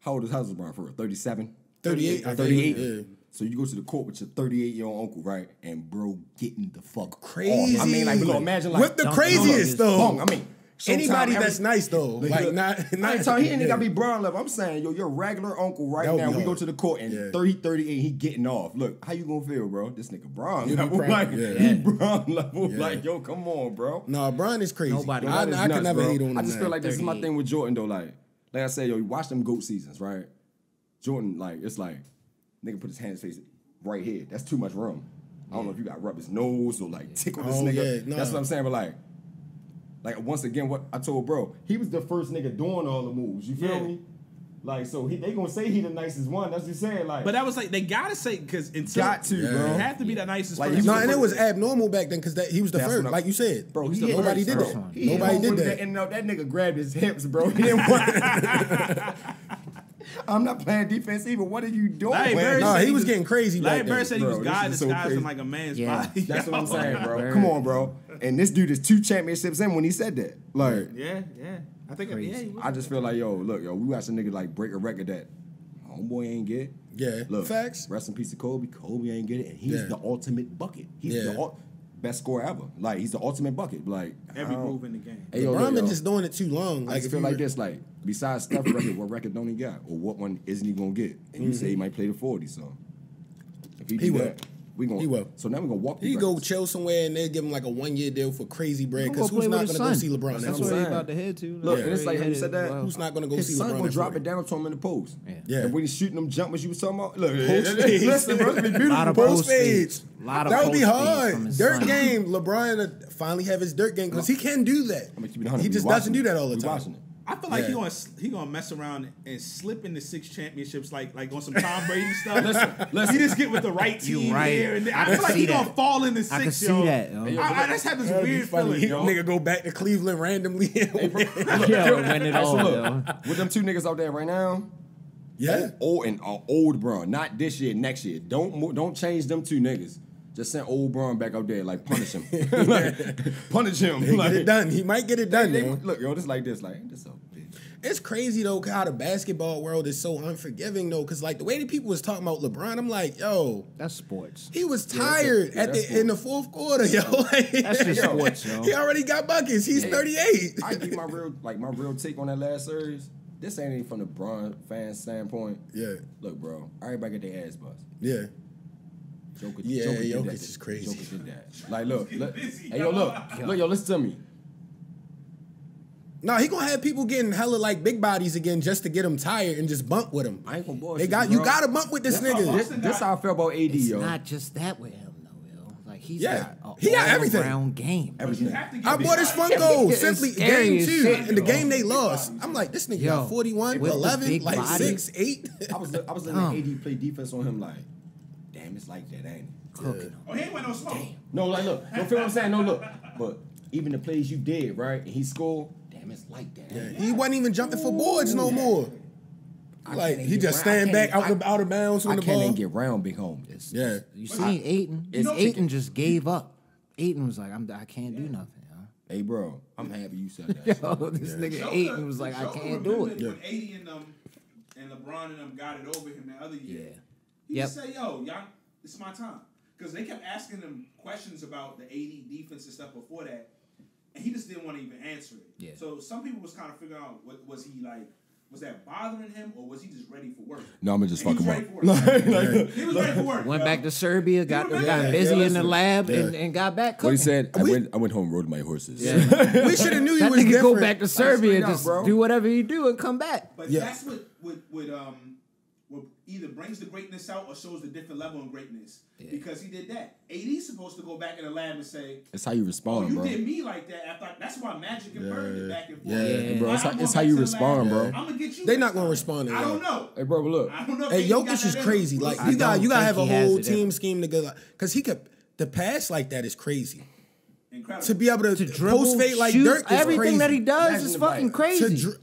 How old is how's LeBron for? real? 37? 38, I think, 38. Yeah. So you go to the court with your 38 year old uncle, right? And bro, getting the fuck crazy. Off. I mean, like, look, imagine like With the craziest on though. Bong, I mean, Anybody sometime that's every- nice though, like Look, not I not ain't telling he ain't yeah. gotta be Brown level. I'm saying, yo, your regular uncle right now. We go to the court and Yeah. 30, 38, he getting off. Look, how you gonna feel, bro? This nigga Brown You be level, proud, like yeah. he Brown level, Yeah. like yo, come on, bro. No, Brian is crazy. Nobody- I, That is I can nuts, never bro. hate on him. I just feel like this is my thing with Jordan though. Like, like I said, yo, you watch them goat seasons, right? Jordan, like, it's like nigga put his hand in his face right here. That's too much room. I don't know if you got to rub his nose or like tickle this Oh, nigga. yeah, no. That's what I'm saying. But like, like once again, what I told bro, he was the first nigga doing all the moves. You feel Yeah. me? Like, so he, they gonna say he the nicest one. That's what he's saying. Like, But that was like they gotta say because until Got to, you bro. have to be the nicest Like, person. No, and it was abnormal back then because that he was the That's first, what I'm- like you said. Bro, He he did- nobody hit did first, that. bro. He hit Nobody home did with that. And no, that nigga grabbed his hips, bro. He didn't want. I'm not playing defense either. What are you doing? Larry Bird No, he he was was- getting crazy Larry back Bird then. said he was this God is so disguised in like a man's Yeah. body. That's what I'm saying, bro. Bird. Come on, bro. And this dude is two championships in when he said that. Like, Yeah, yeah. I think yeah. He. I just feel like, yo, look, yo, we watched a nigga like break a record that homeboy ain't get. Yeah. Look, Facts. Rest in peace to Kobe. Kobe ain't get it, and he's Yeah. the ultimate bucket. He's Yeah. the ul- best scorer ever. Like, he's the ultimate bucket. Like Every move in the game. Hey, yo, LeBron been yo. just doing it too long. I Like just if feel like were- this, like besides Steph record, what record don't he got, or what one isn't he gonna get? And you mm-hmm. say he might play the forty, so if he, He do will. that, we gonna He will. So now we're gonna walk. He these go records. chill somewhere and they give him like a one year deal for crazy bread because who's not gonna his go see. LeBron? That's what where I'm he saying. about to head to. Look, That's and it's like he you said that, as well. Who's not gonna go His see son LeBron? gonna at drop it down to him in the post. Yeah. Yeah. And when he's shooting them jumpers you was talking about, look, Post fades. listen, bro, it's beautiful. Lot of Post post fades. fades. Lot of that would be hard. Dirt game. LeBron finally have his dirt game because he can do that. I'm gonna keep it 100. He just doesn't do that all the We time. Watching it. I feel like he gonna he gonna mess around and slip into six championships like like on some Tom Brady stuff. Listen, listen. He just get with the right You team right. here and there. I I, feel like see he gonna that. fall into six. I can see yo. that, yo. I, I just have this That'd weird funny. feeling. Yo. Nigga go back to Cleveland randomly. Yeah, win it all. yo. with them two niggas out there right now, yeah. old and uh, old Braun, not this year, next year. Don't don't change them two niggas. Just send old Braun back out there, like punish him, like, punish him. He like, get it done. He might get it done. They- yo. look, yo, this like this, like this. A bitch. It's crazy though how the basketball world is so unforgiving though, because like the way the people was talking about LeBron, I'm like, yo, That's sports. he was Yeah, that's tired. Yeah, at that's the in the fourth quarter, yo. Like, That's just Yo. sports, yo. He already got buckets. He's Hey, 38. I give my real like my real take on that last series. This ain't even from the Braun fan standpoint. yeah, Look, bro, everybody get their ass bust. yeah. Joker, Yeah, Joker did Jokic that. is crazy. Joker did that. Like, look, look busy, hey, yo, look, look, yo, listen to me. No, he gonna have people getting hella like big bodies again just to get him tired and just bump with him. I ain't gonna bullshit. They got you you gotta bump with this This, nigga. this, this how I feel about AD, It's yo. not just that with him, though, yo. Like he's Yeah. got a He got everything. round game. Everything. have to get I bought his Funko simply game as two shit, in the game they lost. I'm like, this nigga Yo, got 41, 11, like body. 6, 8. I was I was letting AD play defense on him like, damn, it's like that, ain't it? Cooking. Oh, he ain't want no smoke. No, like look, don't feel what I'm saying. No, look, but even the plays you did right, and he scored. Damn, it's like that. ain't it? he wasn't even jumping for boards no more. I Like he just round- stand back out even- the out of bounds I when the can't even get round, big home. It's, Yeah. it's- you seen Ayton? It's- Ayton just gave up. Ayton was like, I'm, I can't do nothing. Yo. Hey, bro, I'm happy you said that. Yo, this nigga Ayton was like, I can't do it. remembered When AD and them and LeBron and them got it over him the other year. Yeah. He yep. just say, "Yo, y'all, it's my time." Because they kept asking him questions about the AD defense and stuff before that, and he just didn't want to even answer it. Yeah. So some people was kind of figuring out what was he like was that bothering him or was he just ready for work? No, I'm just fucking up. like, like, he was ready for work. Went bro. back to Serbia, got, got busy yeah, in the lab, yeah. and, and, got back. Cooking. What he said, we, I went, I went home, rode my horses. we should have knew you was different. go back to Serbia, like, just out, do whatever you do, and come back. But that's what, what, what um, either brings the greatness out or shows the different level of greatness. Yeah. Because he did that. AD's supposed to go back in the lab and say, "It's how you respond, oh, you bro. did me like that. After thought that's why Magic and yeah. Bird back and forth. Yeah, yeah. bro. It's, how, it's how you respond, lab, bro. I'm gonna get you. They not gonna respond. I don't know. Hey, bro, look. I don't know. Hey, Jokic is crazy. Like you got you gotta have a whole team scheme together. Cause he could the pass like that is crazy. Incredible. To be able to, to dribble, post fade like shoot, Dirk is everything crazy. that he does Imagine is fucking crazy. Dri-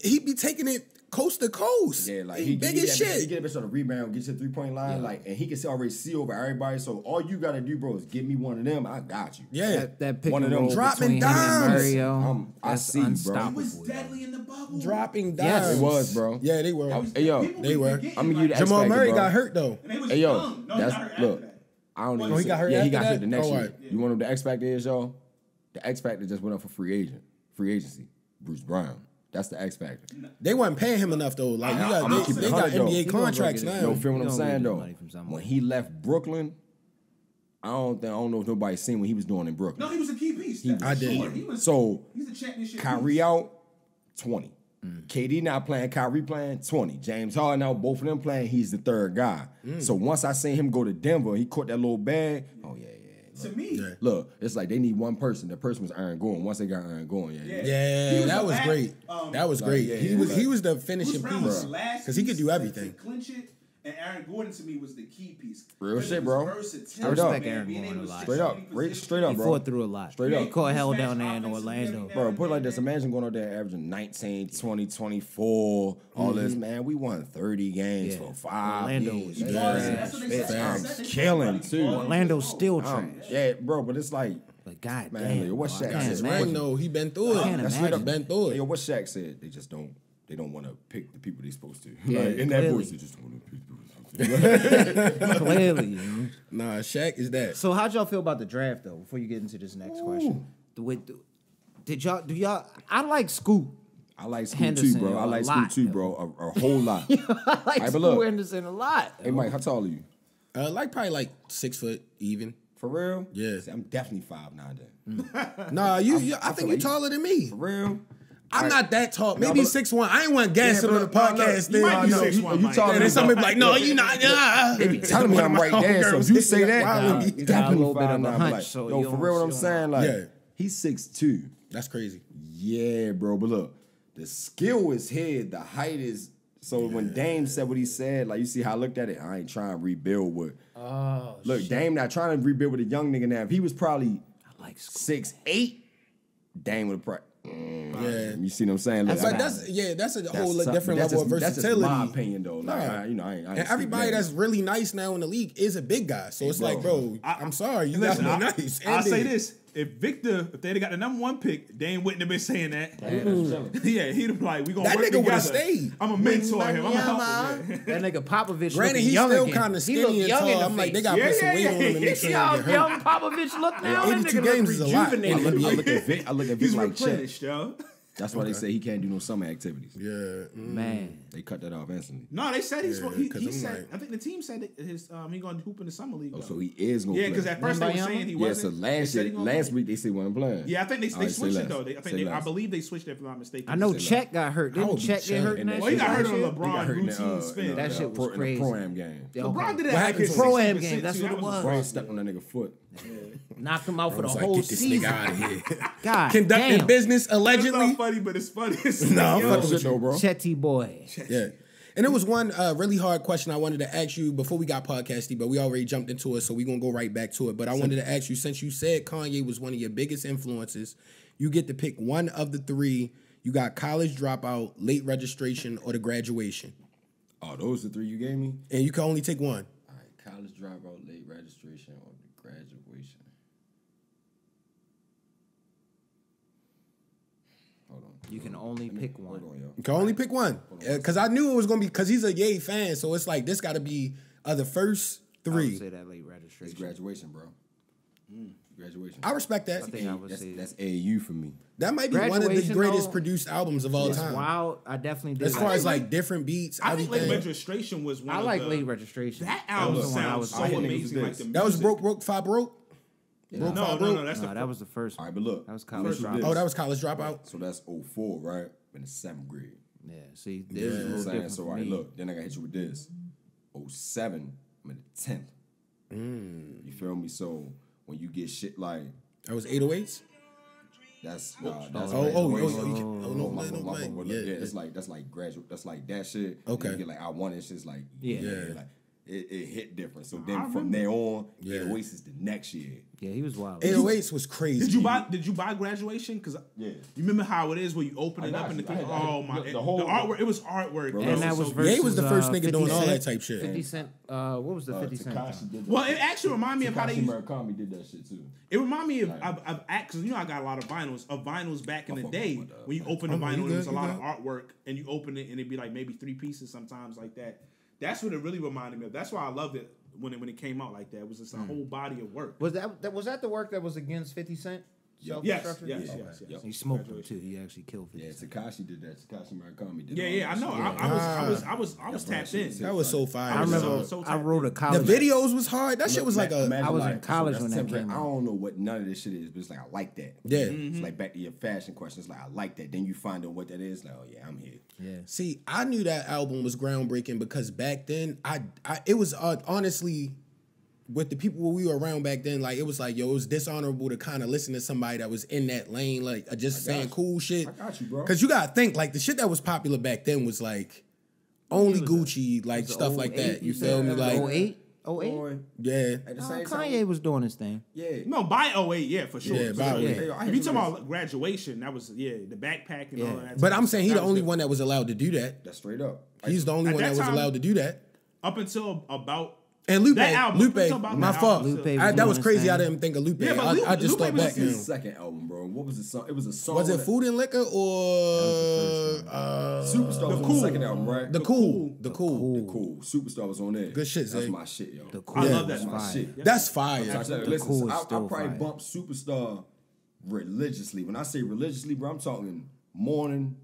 he be taking it coast to coast. Yeah, like he, he big he, as he, shit. He get a bitch on the rebound, get to the three point line, yeah. like, and he can see, already see over everybody. So all you gotta do, bro, is give me one of them. I got you. Yeah, that, that pick one of them dropping dimes. Mario, um, I see, bro. He was deadly in the bubble. Dropping dimes. Yes, it was, bro. Yeah, they were. Was, hey, yo, they were. I mean, you. Like, Jamal expected, Murray bro. got hurt though. Hey, yo, no, that's look. I don't oh, know. He got hurt yeah, he got hurt the next oh, year. You want to the X factor y'all? The X factor just went up for free agent, free agency. Bruce Brown. That's the X factor. They weren't paying him enough though. Like you got, they, they got NBA contracts now. Yo, feel what I'm saying though? When he left Brooklyn, I don't think I don't know if nobody's seen what he was doing in Brooklyn. No, he was a key piece. He was I did. He was, so he's a championship. Kyrie out twenty. Mm. KD not playing, Kyrie playing 20. James Harden now, both of them playing, he's the third guy. Mm. So once I seen him go to Denver, he caught that little bag. Oh, yeah, to me. Yeah. Look, it's like they need one person. The person was Aaron Gordon. Once they got Aaron Gordon, yeah, yeah, yeah was that, was back, um, that was great. that was great. he was he was the finishing piece because he could do everything. Clinch it, and Aaron Gordon to me was the key piece. Real shit, bro. Straight I respect Aaron Gordon a lot. Straight up, straight, straight up, bro. He fought through a lot. Straight up. He caught hell down there in Orlando. Bro, put it like this. Imagine going out there averaging 19, 20, 24, all mm-hmm. this, man. We won 30 games yeah. for five. Orlando was trash. I'm killing, too. Orlando's still trash. Um, yeah, bro, but it's like... But God man, damn, yo, what Shaq said? Right, no, he been through it. That's straight been through it. Yo, what Shaq said? They just don't. They don't want to pick the people they're supposed to. Yeah, like, in that voice, they just want to pick Clearly. Nah, Shaq is that. So how'd y'all feel about the draft though? Before you get into this next Ooh. question, did y'all do y'all? I like Scoot. I like Scoot Henderson, too, bro. I like Scoot lot, too, bro. A, a whole lot. I like right, Scoot look. Henderson a lot. Hey, Mike, how tall are you? Uh, like probably like six foot even. For real? Yes, I'm definitely five nine. Then. Mm. nah, you. I, I, think you're taller than me. For real. I'm not that tall. Maybe no, six one. I ain't want gassing yeah, on the podcast. No, no, you might be six one. You, talking? And somebody like, no, you not. Yeah, They be telling me I'm right there. So if you say that, nah, you got a little bit on the hunch. So for real, what I'm saying, like, he's six two. That's crazy. Yeah, bro. But look, the skill is here. The height is. So yeah. when Dame said what he said, like you see how I looked at it, I ain't trying to rebuild with. Oh, look, shit. Dame not trying to rebuild with a young nigga now. If he was probably I like school. six eight, Dame would have probably Mm, yeah, you see what I'm saying? Like, that's yeah, that's a that's whole different level just, of versatility. That's my opinion, though. Like. I, you know, I, I and everybody that's really nice now in the league is a big guy. So it's bro, like, bro, I, am sorry, you listen, guys are nice. I'll say this: if Victor, if they'd have got the number one pick, Dame wouldn't have been saying that. yeah, he'd have like, we gonna that work nigga would have stayed. I'm a mentor him. I'm a help him. That nigga Popovich. Granted, he's young still kind of skinny and tall. I'm like, they got to put some weight on him and make sure he get hurt. Young Popovich look now. That nigga games is a lot. I look at Vic. I look at Vic like Chet. That's why they say he can't do no summer activities. Yeah, mm. man. They cut that off instantly. No, they said he's. Yeah, he, he said. Like, I think the team said that his um he going to hoop in the summer league. Oh, so he is going. to Yeah, because at first they were saying he yeah, wasn't. Yeah, so last year, last play. week they said he wasn't playing. Yeah, I think they, they right, switched it though. They, I think they, I believe they switched it if I'm not mistaken. I know Chet got hurt. Didn't Chet get hurt? In that well, he got hurt on LeBron routine uh, spin. That shit was crazy. Pro am game. LeBron did that. Pro am game. That's what it was. LeBron stepped on that nigga foot. Knocked him out for the whole season. Get this nigga out of here. God, conducting business allegedly. It's not funny, but it's funny. No, I'm fuck with you, bro. Chetty boy. Chetty yeah. And it was one uh, really hard question I wanted to ask you before we got podcasty, but we already jumped into it, so we're gonna go right back to it. But I wanted to ask you since you said Kanye was one of your biggest influences, you get to pick one of the three. You got college dropout, late registration, or the graduation. Oh, those are the three you gave me. And you can only take one. All right, college dropout, late You can only pick one. You can only pick one. Because I knew it was going to be, because he's a Yay fan, so it's like, this got to be uh, the first three. say that late registration. It's graduation, bro. Mm. Graduation. I respect that. I think I that's, A U that's for me. That might be one of the greatest produced albums of all time. Wow, I definitely did. As far as like different beats, I think late registration was one. I like late registration. That album sounds so amazing. Like the that was broke, broke, five broke. Broke, No, no, no. That's No, the that was the first All one. right, but look. That was college dropout. Oh, that was college dropout. So that's 04, right? In the seventh grade. Yeah, see, You this know is what I'm saying? So, for all right, look. Then I got hit you with this. 07, I'm in the 10th. Mm. You feel me? So when you get shit like, That was 808s. that's, nah, that's Oh, oh, oh, graduation. oh, you can- oh, no, my man, fault, no, my man. fault. Yeah, Yeah, yeah. it's like, that's like graduate, that's like that shit. And Okay. then You get like, I want it, shit's like, Yeah. Yeah. like, it, it hit different. So then from there on, Yeah. yeah. Oasis the next year. Yeah, he was wild. 808s was crazy. Did you buy? Did you buy graduation? Because Yeah. you remember how it is when you open it up and the you. Thing. had- I had- Oh my! the- whole- the artwork. It was artwork. Bro, It and that was good. versus, Yeah, he was the first uh, nigga 50 doing all that type shit. 50 Cent, uh, what was the Uh, 50 Cent? Takashi song? Well, it actually reminded me of how they. Takashi Used, Murakami did that shit too. it reminded me of of, of because you know I got a lot of vinyls of vinyls back in the day when you open the vinyl and good, there was a lot of artwork and you open it and it'd be like maybe three pieces sometimes like that. That's what it really reminded me of. That's why I loved it when it when it came out like that. It was just a hmm. whole body of work. Was that, that was that the work that was against 50 Cent? Yes, Yes, Self-destruction? yes, Yeah. yes, yes. Yep. He smoked him too. He actually killed 50 Yeah, Cent. Takashi did that. Takashi Murakami did Yeah, yeah, I know. shit. I, I was, I was, I was, I was tapped in. That was so fire. I remember so- so I wrote a college. the videos was hard. That shit was like a. Imagine I was in college that's when that 10th grade. came I don't know what none of this shit is, but it's like I like that. Yeah. It's like back to your fashion question. It's like I like that. Then you find out what that is. Like, oh yeah, I'm here. Yeah. See, I knew that album was groundbreaking because back then, I, I it was uh, honestly with the people we were around back then. Like it was like, yo, it was dishonorable to kind of listen to somebody that was in that lane, like uh, just saying you. cool shit. I got you, bro. Because you gotta think, like the shit that was popular back then was like only Gucci, like stuff like that. You feel me? Like, 08? 08? Yeah. at the Uh, same Kanye time, was doing his thing. yeah. No, by 08, yeah, for sure. Yeah, by sure. 08. Hey, yo, I If you you talking about graduation, that was yeah, the backpack and all Yeah. of that. But I'm saying he stuff. the only was one that was allowed to do that. That's straight up. He's the only At one that that was allowed to do that. up until about And Lupe, That album, Lupe, about my that fault. Lupe I, that was his crazy. I didn't think of Lupe. Yeah, but I, Lupe- I just Lupe thought was back. his man. second album, bro. What was the song? It was a song. Was it that- Food and Liquor or uh, Superstar was The on Cool. the second album, right? the Cool? The Cool. The cool. Superstar was on there. Good shit, That's Zay. my shit, yo. The I cool love that That's my fire. shit. That's I'm fire. trying to The listen, Cool is I, I probably fire. bump Superstar religiously. When I say religiously, bro, I'm talking morning,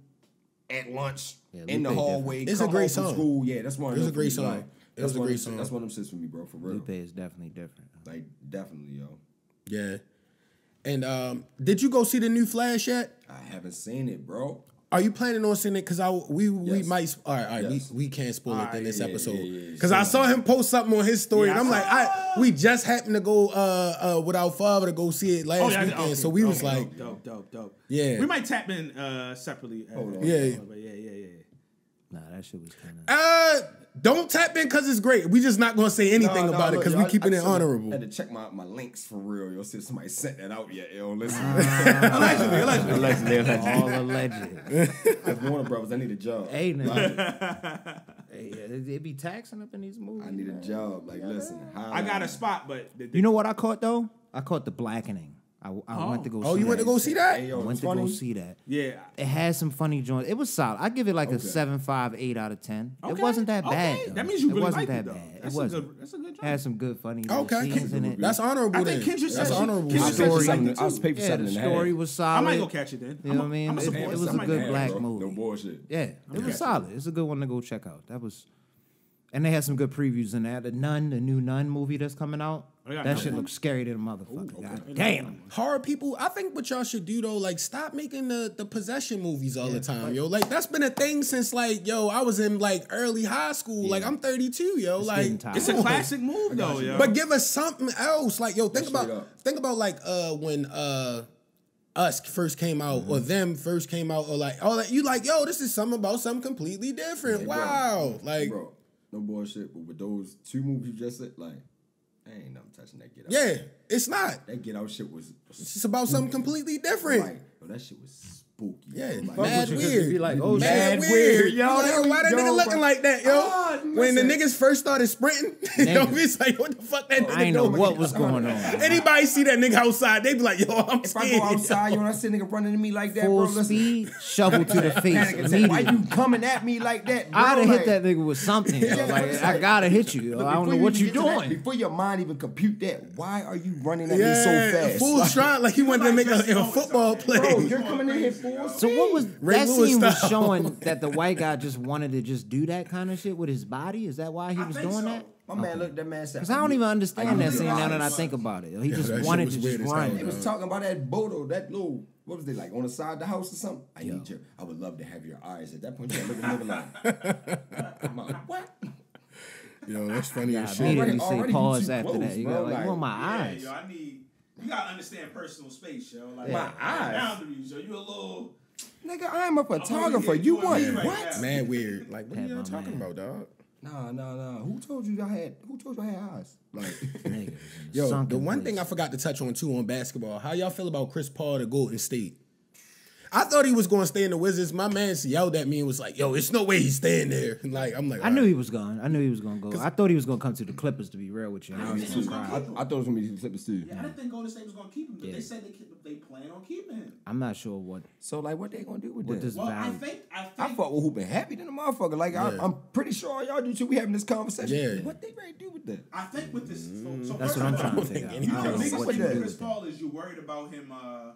at lunch, Yeah, in the hallway. It's a great song. School. Yeah, that's one. of It a great song. Like, It was that's a one great of them- song. That's one of them shits for me, bro. For real. Lupe is definitely different. Like definitely, yo. Yeah. And um, did you go see the new Flash yet? I haven't seen it, bro. Are you planning on seeing it? Cause I we we Yes. might. All right, all right. Yes. We, we can't spoil it in this yeah, yeah, episode. yeah, yeah, Cause I saw him post something on his story, Yeah, and I'm I like, I we just happened to go uh uh without father to go see it last Oh, yeah, weekend. okay, so we was okay, like, dope, dope, dope. Yeah. we might tap in uh, separately. uh, Hold. Yeah. yeah, yeah, yeah. Nah, that shit was kind of. uh, don't tap in because it's great. We just not gonna say anything Nah, nah, about it because we I- keeping I it just had honorable. had to check my, my links for real. Yo, see if somebody sent that out yet. Yo, listen. Allegedly, allegedly. allegedly, allegedly. All alleged. That's Warner Brothers. I need a job. hey, now. Like, hey, they be taxing up in these movies. I need a job. Like, listen. I got a spot, but the, the, You know what I caught though? I caught the blackening. I, I went to oh. go. See that. Oh, see you went to go see that? Hey, I went to funny. go see that. yeah. It had some funny joints. It was solid. I give it like a seven, five, eight out of ten. It wasn't that bad. though. That means you it really wasn't liked that it, though. bad. That's it wasn't. good- that's a good job. Had some good funny Okay, scenes in it. that's honorable. I think Kendra said That's honorable. Kendra I said paid for she seven. liked it I was paid for Yeah, seven the story half. was I might go catch it then. You know what I mean? It- support it it. was a good black movie. No bullshit. Yeah, it was solid. It's a good one to go check out. That was, and they had some good previews in that. The Nun, the new Nun movie that's coming out. Oh, that Nun shit one? looks scary to the motherfucker. God damn. horror people, I think what y'all should do though, like stop making the the possession movies all the time, yo. Like that's been a thing since like yo, I was in like early high school. Like I'm 32, yo. getting like. It's a classic move though, yo. But give us something else. Like yo, think Straight about up. think about like uh when uh us first came out Mm-hmm. or them first came out or like all that you like yo this is something about something completely different Hey, bro. wow like bro, no bullshit. But with those two movies you just said, like, I ain't nothing touching that Get Out. yeah it's not That Get Out shit was, was it's just about something mm-hmm. completely different like, yo, that shit was spooky. Yeah, Like, mad with you 'cause weird. you be like, oh, mad shit. weird. Yo, Yo, that- why that yo, nigga looking like that, yo? Ah, when the niggas first started sprinting, yo, it's like, what the fuck that nigga I ain't know doing? what was going on. Anybody see that nigga outside, they be like, yo, I'm If scared. I go outside, you know, I see a nigga running at me like that, Full bro. Listen, speed, shovel to the face panic. Why you coming at me like that? Bro? I'd have Like, hit that nigga with something. yo. Like I gotta hit you. yo. I don't know what you get to that- doing. before your mind even compute that, why are you running at me so fast? full Like, stride, like he wanted to make a, a football play. Bro, you're coming in here full So what was Ray that Lewis scene was style. showing that the white guy just wanted to just do that kind of shit with his body? Is that why he I was think doing so. that? My man, look, that man said. Because I don't even understand that scene now that I think about it. He that just shit wanted was to weird just as hell, run. They was talking about that Bodo, that little, what was they like, on the side of the house or something? I need your, I would love to have your eyes. At that point, you look at the nigga like, I'm like, what? Yo, that's funny I as shit. immediately Already- say already you pause too after close, that. You bro, got like, like- you want my Yeah, eyes? yo, I need. You gotta understand personal space, yo. Like My eyes. boundaries, yo. You a little. Nigga, I am a I'm over photographer. You doing want right what? now. Man, weird. Like, what are y'all talking man. about, dog? Nah, nah, nah. Who told you I had? Who told you I had eyes? Like, Niggas in the Yo, the one place. thing I forgot to touch on too on basketball, how y'all feel about Chris Paul to Golden State? I thought he was going to stay in the Wizards. My man yelled at me and was like, "Yo, it's no way he's staying there." Like, I'm like, I knew he was gone. I knew he was gonna go. I thought he was gonna come to the Clippers. To be real with you, and I was He gonna was gonna I, keep him. I thought it was gonna be Clippers too. Yeah, I didn't think Golden State was gonna keep him, but Yeah. they said they keep, they plan on keeping him. I'm not sure what So like, what they gonna do with what that? does Well, I value. think I think I fuck with hooping happy than a motherfucker. Like I, Yeah. I'm pretty sure all y'all do too. We having this conversation. Yeah. What they ready to do with that? I think with this. So, so That's what I'm of trying to figure out. I You don't The biggest with thing you that. with Chris. Paul is you worried about him uh,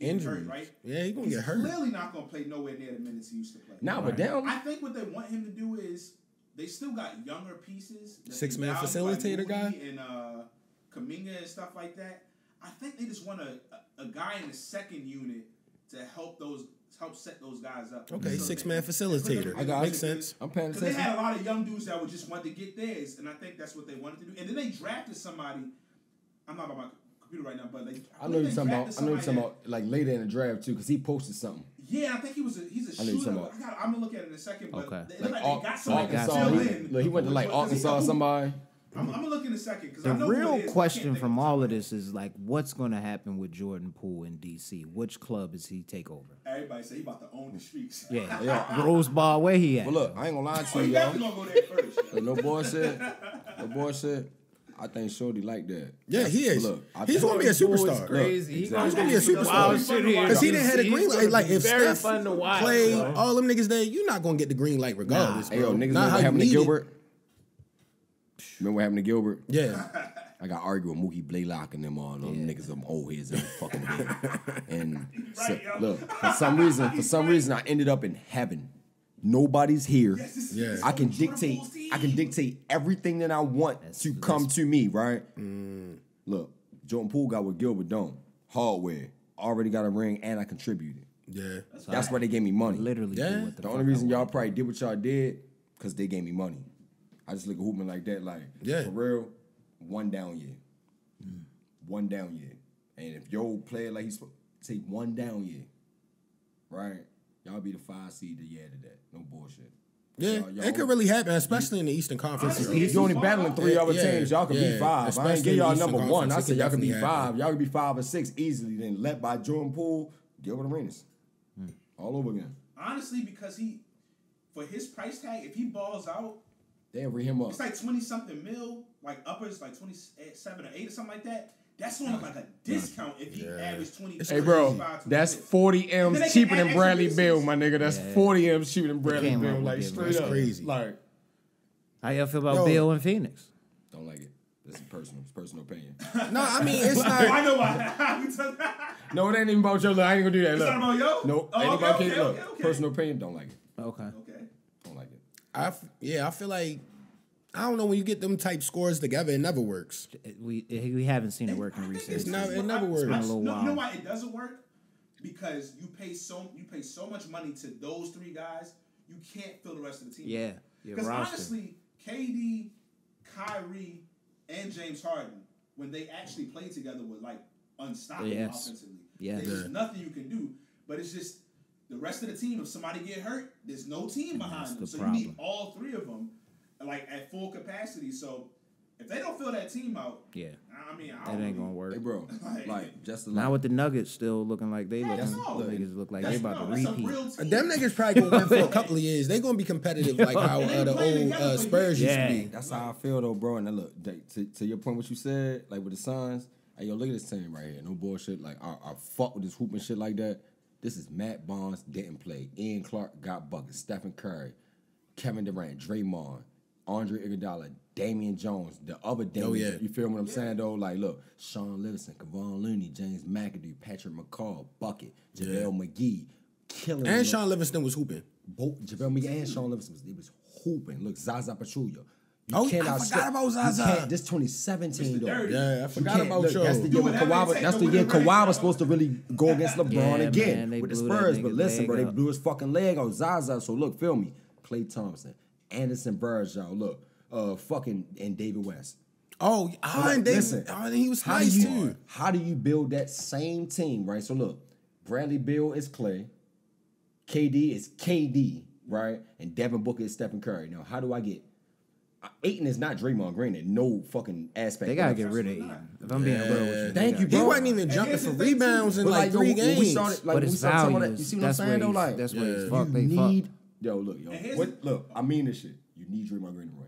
getting injury, hurt, right? Yeah, he gonna He's get hurt. clearly not gonna play nowhere near the minutes he used to play. Nah, but down. I think what they want him to do is they still got younger pieces. Six man facilitator guy? And uh, Kuminga and stuff like that. I think they just want a, a, a guy in the second unit to help those help set those guys up. Okay, So six they- man facilitator. I got Makes it. sense. I'm paying Because they had a lot of young dudes that would just want to get theirs, and I think that's what they wanted to do. And then they drafted somebody. I'm not on my computer right now, but they. I know you're talking about. I know you're talking about like later in the draft too, because he posted something. Yeah, I think he was a he's a I know shooter. I got, I'm gonna look at it in a second, but Okay. they, Like like Ar- they got somebody to Arkansas. fill He, in. look, he went to like Arkansas. got- Somebody. I'm, I'm gonna look in a second because The I know real is, but I question from all of this is like, what's going to happen with Jordan Poole in DC? Which club does he take over? Everybody say he about to own the streets. Yeah, Yeah. Rose Bar, where he at? But look, I ain't gonna lie Oh, to he you, y'all. definitely gonna go there first. Like, no said. No bullshit. I think Shorty like that. Yeah, he is. Look, He's gonna be a Jordan Poole is superstar. crazy. He Look, gonna He's gonna be a superstar. Wild. Because he didn't have a green light. Like if very Steph, fun to watch, Klay, bro. all them niggas there, you're not gonna get the green light regardless. Hey yo, bro. niggas Not remember how what you happened to need it. Gilbert? Remember what happened to Gilbert? Yeah, I got arguing with Mookie Blaylock and them all them niggas, them old heads in the fucking head. And so, Right, look, for some reason, for some reason, I ended up in heaven. Nobody's here. Yes, this Yeah. this I can dictate. Poole's I can dictate everything that I want to come to me. Right. Mm. Look, Jordan Poole got what Gilbert don't. Hardware. Already got a ring, and I contributed. yeah. That's why they gave me money. Literally, Yeah. what the, The only reason y'all probably did what y'all did, cause they gave me money. I just look at hooping like that, like Yeah. for real, one down year, mm. one down year, and if yo play like he's supposed take one down year, right? Y'all be the five seed the year to that. No bullshit. Yeah, Y'all- y'all it could really happen, especially in the Eastern Conference. Honestly, You only battling three Yeah, other yeah, teams. Y'all could yeah, be five. I especially ain't give in y'all the Eastern number one. I it said y'all could be definitely five. Y'all could be five or six easily. Then led by Jordan Poole, Gilbert Arenas, Hmm. all over again. Honestly, because he, for his price tag, if he balls out, They'll re him up. it's like twenty something mil, like uppers, like twenty seven or eight or something like that. That's on like a discount if he averaged twenty. Hey, bro, 25, that's 40 And M's cheaper than Bradley extra Beal, my nigga. That's Yeah. 40 M's cheaper than Bradley came Beal. Like, with straight That's up. crazy. Like, How y'all feel about Yo. Beal in Phoenix? don't like it. This is personal. It's personal opinion. No, I mean it's Oh, I not. know why. We took that. no, it ain't even about your look. I ain't gonna do that. It's Look. not about yo? No, Oh, ain't okay, about okay, kid. Look, okay, okay. personal opinion, don't like it. Okay. Okay. Don't like it. I f- yeah, I feel like I don't know when you get them type scores together, it never works. We we haven't seen it work in recent. It's not- it never works. been a little no, You know why it doesn't work? Because you pay so you pay so much money to those three guys, you can't fill the rest of the team. Yeah, your Because honestly, KD, Kyrie, and James Harden, when they actually played together, were like unstoppable Yes. offensively. Yes. There's Yeah. nothing you can do. But it's just the rest of the team. If somebody get hurt, there's no team behind them. the So you need all three of them, like at full capacity. So If they don't fill that team out, Yeah, I mean, I that don't ain't gonna work. Hey, bro, Like- like just to Now like, with the Nuggets still looking like they looking, That's them no. niggas look like That's, they about no, to that's a repeat. real. Them niggas probably gonna win for a couple of years. They gonna be competitive like how uh, the old uh, Spurs used to be. That's how I feel though, bro. And then look, they- to, to your point, what you said, like with the Suns, hey yo, look at this team right here. No bullshit. Like I, I fuck with this hooping shit like that. This is Matt Barnes didn't play. Ian Clark got buckets. Stephen Curry, Kevin Durant, Draymond, Andre Iguodala, Damian Jones, the other oh, Damian. Oh, yeah. You feel what I'm saying though? Like look, Sean Livingston, Kevon Looney, James McAdoo, Patrick McCaw, Bucket, JaVale McGee, killing. And. Sean Livingston was hooping. Both JaVale McGee and Sean Livingston was, they was hooping. Look, Zaza Pachulia. You Oh, I forgot skip- about Zaza. This 2017 though. Yeah, I forgot can't- about look, you. That's the year Do when whatever it Kawhi. That's the year the Kawhi was supposed to really go against LeBron Yeah, again man, with the Spurs. But listen, leg bro, they blew his fucking leg on Zaza. So look, feel me. Klay Thompson, Anderson Varejão, look, uh, fucking and David West. Oh, oh Like, and they, listen, oh, and he was how do nice you, too. How do you build that same team, right? So look, Bradley Beal is Klay, KD is KD, right? And Devin Booker is Stephen Curry. Now, how do I get uh, Ayton is not Draymond Green in no fucking aspect. They gotta get rid of Ayton. If I'm being real with you, Thank you, gotta- He bro. wasn't even jumping for thing, rebounds in like like, yo, three when games. we started, like, But it's we started talking about that, you see what I'm That's saying though? Like, that's where he's you fucked. They fucked. need, yo, look, yo, And here's what, the- look, I mean this shit. You need Draymond Green to win.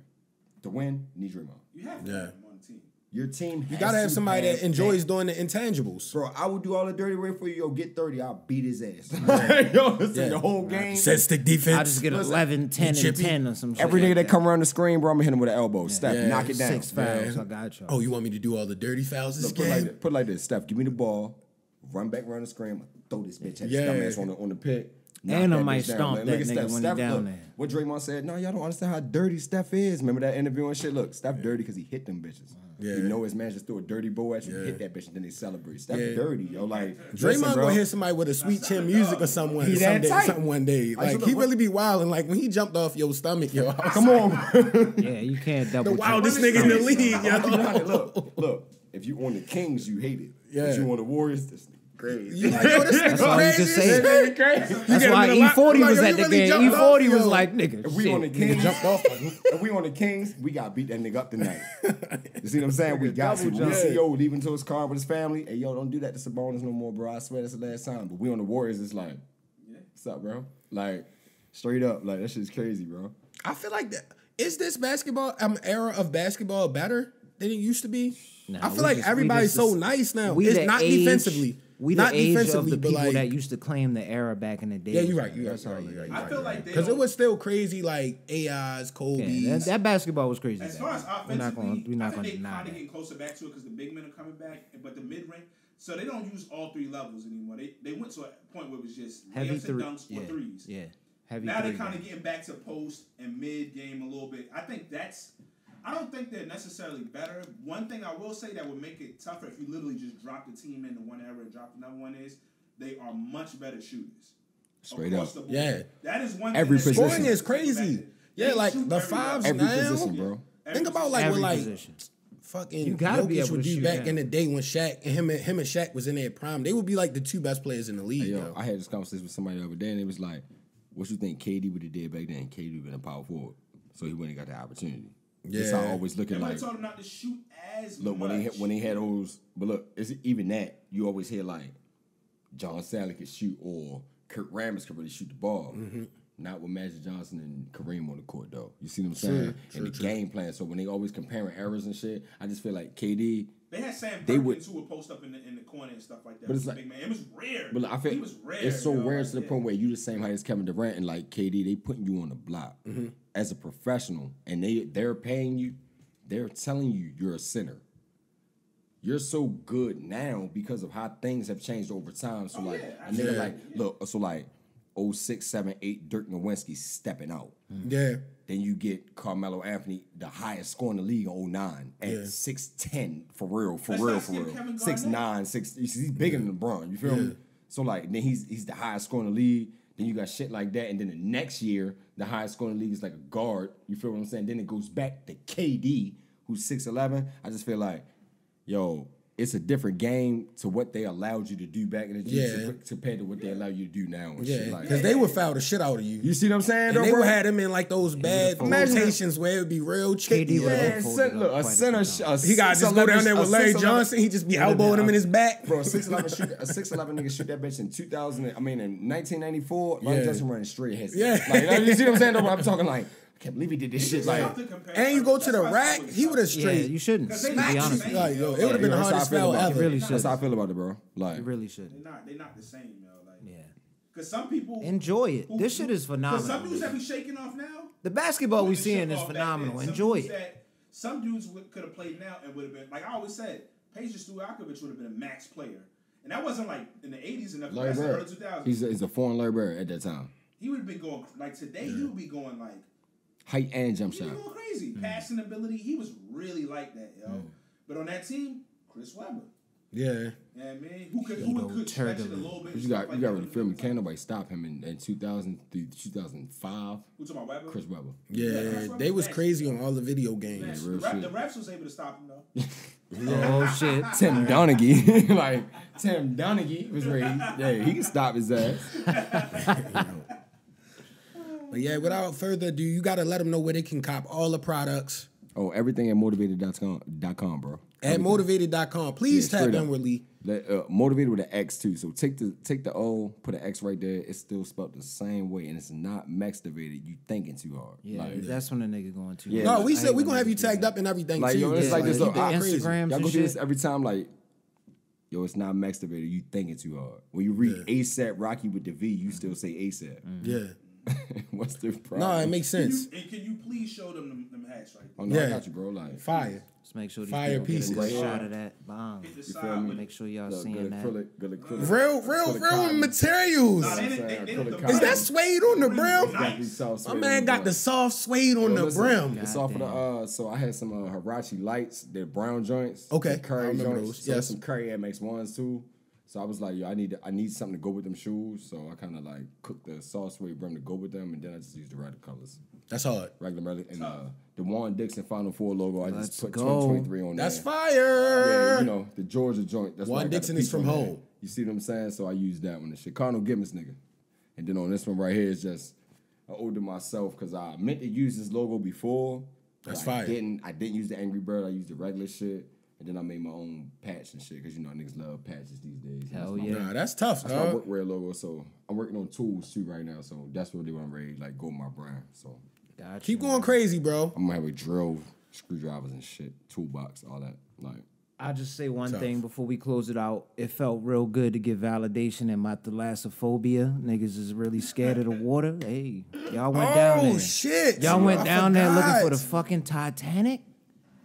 To win, you need Draymond. You have to Yeah. have him on the team. Your team, you gotta have somebody that enjoys doing the intangibles. Bro, I would do all the dirty work for you. Yo, get 30, I'll beat his ass. you know what The whole game. Set stick defense. I just get Listen, 11, 10, and chippy. 10 or some shit. Every like that come around the screen, bro, I'm gonna hit him with an elbow. Steph, Yeah. knock it down. Six fouls. Yeah. I got you. oh, you want me to do all the dirty fouls this Look, put, it like, game? this, put it like this. Steph, give me the ball, run back around the screen, I throw this bitch at Yeah. yeah. dumbass on the on the pick. Knock And I that might bitch down. stomp that nigga Steph. when he Steph, down look, there. What Draymond said, no, y'all don't understand how dirty Steph is. Remember that interview and shit? Look, Steph dirty because he hit them bitches. Yeah. You know his man just threw a dirty bow at you, Yeah. hit that bitch, and then they celebrate. Steph Yeah. dirty, yo. Like, Draymond listen, bro. gonna hit somebody with a sweet chin music or someone He that someday, tight. something one day. Like look, he really be wild and like when he jumped off your stomach, yo. Come like, on. Yeah, you can't double. The jump. wildest nigga in the league, I keep it yo. honest. Look, look. If you on the Kings, you hate it. Yeah. If you on the Warriors, this nigga crazy. You like, yo, this nigga That's all crazy. can say. This crazy. You That's why him in a lot- E40 like, was yo, at you the really game. E40 was yo. like, nigga, If we shit. on the Kings, jumped if we on the Kings, we got beat that nigga up tonight. You see what I'm saying? We got to. double When we see yo leaving to his car with his family, hey yo, don't do that to Sabonis no more, bro. I swear that's the last time. But we on the Warriors, it's like, what's up, bro? Like, straight up, like that shit's crazy, bro. I feel like that. Is this basketball um, era of basketball better than it used to be? Nah, I feel like just- everybody's just- so nice now. It's not age- defensively. We the not age defensively, of the people like that used to claim the era back in the day. yeah, you're right. You're right. That's You're all right. you You're right. I feel like they because it was still crazy. Like AI's, Kobe's. Yeah, that, that basketball was crazy. As back far as then. we're offensively, not going. We're I not think going to they deny kind of that. getting closer back to it because the big men are coming back, but the mid range, so they don't use all three levels anymore. They they went to a point where it was just Heavy layups and three. dunks Yeah, or threes. yeah. Heavy Now three. they're kind of getting back to post and mid game a little bit. I think that's. I don't think they're necessarily better. One thing I will say that would make it tougher if you literally just drop the team into one era and drop another one is they are much better shooters. Straight up. Yeah. that is one. Every thing that position. Scoring is crazy. They Yeah, like the fives level. Every now. position, bro. Every Think about like Every when like position. fucking You gotta be able would to do shoot back now. in the day when Shaq and him and him and Shaq was in their prime. They would be like the two best players in the league. Hey, yo, yo. I had this conversation with somebody the other day, and it was like, "What you think KD would have did back then? KD would have been a power forward, so he wouldn't have got the opportunity." That's how I Yeah. always look They at like, have told him not to shoot as look much. when he had, when he had those, but look, it's even that you always hear like, John Salley could shoot or Kurt Rambis could really shoot the ball. Mm-hmm. Not with Magic Johnson and Kareem on the court though. You see what I'm saying? and the game plan. So when they always comparing errors and shit, I just feel like KD. They had Sam They Perkins would- who would post up in the in the corner and stuff like that. But it's like- big man. It was rare. But I feel he was rare. it's so yo, rare like, to the yeah. point where you the same height as Kevin Durant and like KD, they putting you on the block Mm-hmm. as a professional, and they they're paying you, they're telling you you're a center. You're so good now because of how things have changed over time. So like yeah, a nigga yeah. like look, so like 06, 7, 8, Dirk Nowitzki stepping out. Mm-hmm. yeah. Then you get Carmelo Anthony, the highest score in the league in 09 at Yeah. 6'10 for real, for Let's real, for real. Kevin Garnett. 6'9, 6 he's bigger than LeBron, you feel me? So like then he's he's the highest score in the league. Then you got shit like that, and then the next year, the highest score in the league is like a guard. You feel what I'm saying? Then it goes back to KD, who's 6'11. I just feel like, yo, it's a different game to what they allowed you to do back in the day Yeah. compared to what they allow you to do now. And Yeah, shit like because they would foul the shit out of you. You see what I'm saying? and though, they bro? would have him in like those bad Imagine- rotations where it would be real tricky. KD Yeah, been folded cent- up look, a quite a few center, times. a He got to just go down there with Larry Johnson. He just be elbowing him in his back. Bro, a six eleven shoot a six eleven nigga shoot that bitch in two thousand. I mean, in nineteen ninety four, Larry Yeah. Johnson running straight heads. Yeah. like you see what I'm saying? Though, I'm talking like, I can't believe he did this shit. Like, Tough to compare. And you go to the rack, he would have Tough. Yeah, straight. you shouldn't. Because To be honest, with you. Like, yo, it would have been the that's I hardest feel foul about it. ever. really that's how I feel about it, bro. Like, you really They shouldn't. not. They not the same, yo. Like, Yeah. because some people Enjoy it. who- This shit is phenomenal. some dudes that be shaking off now. The basketball we seeing is phenomenal. Enjoy it. some dudes could have played now and would have been like I always said. Peja Stojakovic would have been a max player, and that wasn't like in the '80s and the Larry early Bird, 2000s. he's a, he's a foreign Larry Bird at that time. he would have been going like today. He would be going like Height and jump he shot. was going crazy. Hmm. Passing ability, he was really like that, yo. Hmm. But on that team, Chris Webber. Yeah. Yeah, man, who could who could stretch it a little bit? But you stuff got like you got that to with feel me. Can't nobody stop him in, in 2000 through 2005. Who talking about Webber? Chris Webber. Yeah, they was crazy on all the video games. The, real ref, the refs was able to stop him though. Oh shit. Tim Donaghy, like Tim Donaghy was ready. Yeah, he can stop his ass. But yeah, without further ado, you got to let them know where they can cop all the products Oh, everything at motivated.com, dot com, bro. at Everything. motivated.com. Please Yeah, tap straight up. inwardly. Let, uh, motivated with an X too. So take the take the O, put an X right there. It's still spelled the same way, and it's not maxtivated. You thinking too hard. Yeah, like, that's when the nigga going too. Yeah. No, we ain't said we gonna gonna have you tagged up and everything like too. yo, it's Yeah, like this. keep Look, it I, crazy. Y'all go through this every time. Like, yo, it's not maxtivated. You thinking too hard. When you read ASAP Rocky with the V, you still say ASAP. Yeah. What's the problem? No, it makes Can you, sense. and can you please show them them, them hats right Oh no, Yeah. I got you, bro. Like, Fire. Let's make sure these Fire people get a pieces. good shot here. of that bomb. You feel me? Make sure y'all good, seeing good that. acrylic, good acrylic. Real, real, Acrylic real cotton. materials. Nah, they, they, they, they, Is that suede on the brim brim? is Got nice. My man got the the soft suede on Yo, the listen, brim. It's off of the uh so I had some uh Huarache lights, they're brown joints. Okay, curry joints. those, yes. some curry MX ones too. So I was like, yo, I need I need something to go with them shoes. So I kind of like cooked the sauce suede brim to go with them, and then I just used the regular colors, That's hard. regular regular, and uh the Warren Dixon Final Four logo. I Let's just put go. 2023 on That's there. fire. Yeah, you know the Georgia joint. That's Warren I got the Dixon is from on there. home. You see what I'm saying? So I used that one. The Chicano Gibbons nigga. And then on this one right here is just I owed to myself because I meant to use this logo before. That's I fire. Didn't I didn't use the Angry Bird. I used the regular shit. And then I made my own patch and shit because you know niggas love patches these days. And Hell that's yeah. Nah, that's tough, That's my dog. workwear logo. So I'm working on tools too right now. So that's really what I'm ready to like go with my brand. So Gotcha. Keep going crazy, bro. I'm gonna have a drill, screwdrivers and shit, toolbox, all that. Like I'll just say one Tough. thing before we close it out. It felt real good to get validation in my thalassophobia. Niggas is really scared of the water. Hey, y'all went down Oh shit! Y'all went I down there looking for the fucking Titanic.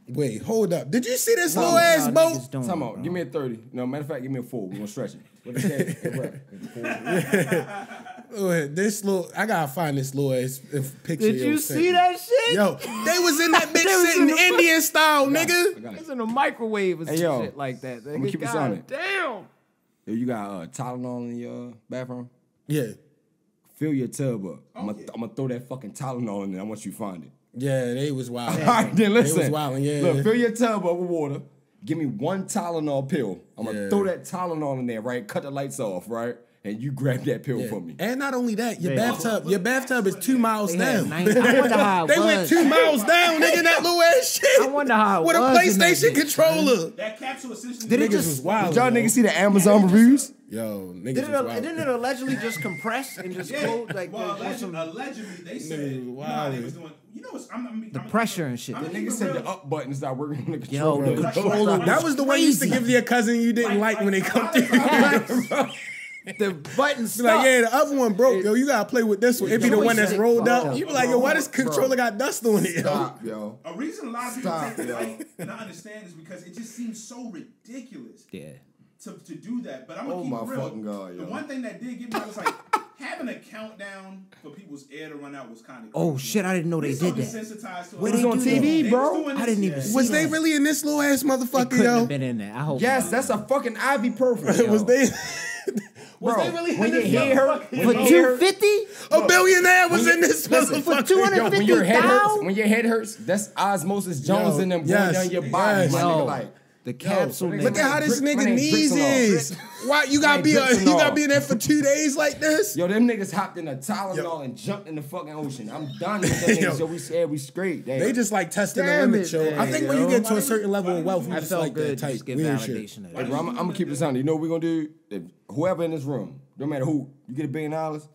Wait, hold up. Did you see this Time little out, ass Y'all boat? niggas don't, Time bro. Give me a 30. No, matter of fact, give me a four. We're gonna stretch it. What is that? Go ahead. This little, I gotta find this little ass uh, picture. Did yo you sent see me. that shit? Yo, they was in that bitch They was sitting in the- Indian style, I nigga. got it. It's in a microwave or some Hey, yo, shit like that. I'ma nigga. keep it God on it. Damn. Yo, you got uh, Tylenol in your bathroom? Yeah, Fill your tub up. I'm gonna I'm throw that fucking Tylenol in there. I want you to find it. Yeah, they was wild. All right, then They listen. was wildin', yeah. Look, fill your tub up with water. Give me one Tylenol pill. I'm gonna Yeah. throw that Tylenol in there, right? Cut the lights off, right? And you grab that pill Yeah. for me. And not only that, your Yeah. bathtub, your bathtub is two miles They down. nine- I wonder how it they went two miles down, nigga. That little ass shit. I wonder how it with a was in that PlayStation controller. That capsule essentially. Did it just- was wild. Did y'all niggas see the Amazon reviews? Yo, niggas Did was it, wild. didn't it allegedly just compress and just close like well, there allegedly, some allegedly, they said Niggas you know was how they was doing. You know, what's, I'm, I'm, the I'm, pressure and shit. The gonna keep niggas said the up button start working on the Yo, controller. the controller. that was the way you used to give to your cousin you didn't like, when they come to you. The button Be stuck. like, yeah, the other one broke. Yo, you gotta play with this one. It be the one that's rolled up. You be like, yo, why this controller got dust on it? Yo? Stop, yo. A reason a lot of people Stop, take the yo. fight and I understand is because it just seems so ridiculous Yeah. to, to do that. But I'm gonna Oh keep my it real. fucking God, the one thing that did get me was like having a countdown for people's air to run out was kind of. Oh shit, I didn't know they did that. Desensitized to Where they on do that? TV, bro. I didn't even see Was they really in this little ass It motherfucker, couldn't yo? have been in there. I hope. Yes, not. that's a fucking Ivy ibuprofen. Was they? Bro, they really when you hear her hair hurt, motherfucker? for when your hair- two fifty. A billionaire was when in this listen, motherfucker. for 250 Yo, when your head hurts, when your head hurts, that's osmosis Jones Yo, in them going yes, down your body, yes. my Yo. nigga. Like The capsule. Yo. Look at how this Brick- nigga knees Bricks and all. is. Why you gotta be a, you gotta be in there for two days like this? Yo, them niggas hopped in a Tylenol Yo. and jumped in the fucking ocean. I'm done with them Yo. niggas. Yo, we scared, we straight. Damn. They just like testing the Damn limit, it, yo. I man, think when you get to a certain level of wealth, you I just felt like that good to type just get weird shit. validation of Hey, that. bro, I'm, I'm gonna keep this on. You know what we gonna do? If whoever in this room, no matter who, you get a billion dollars.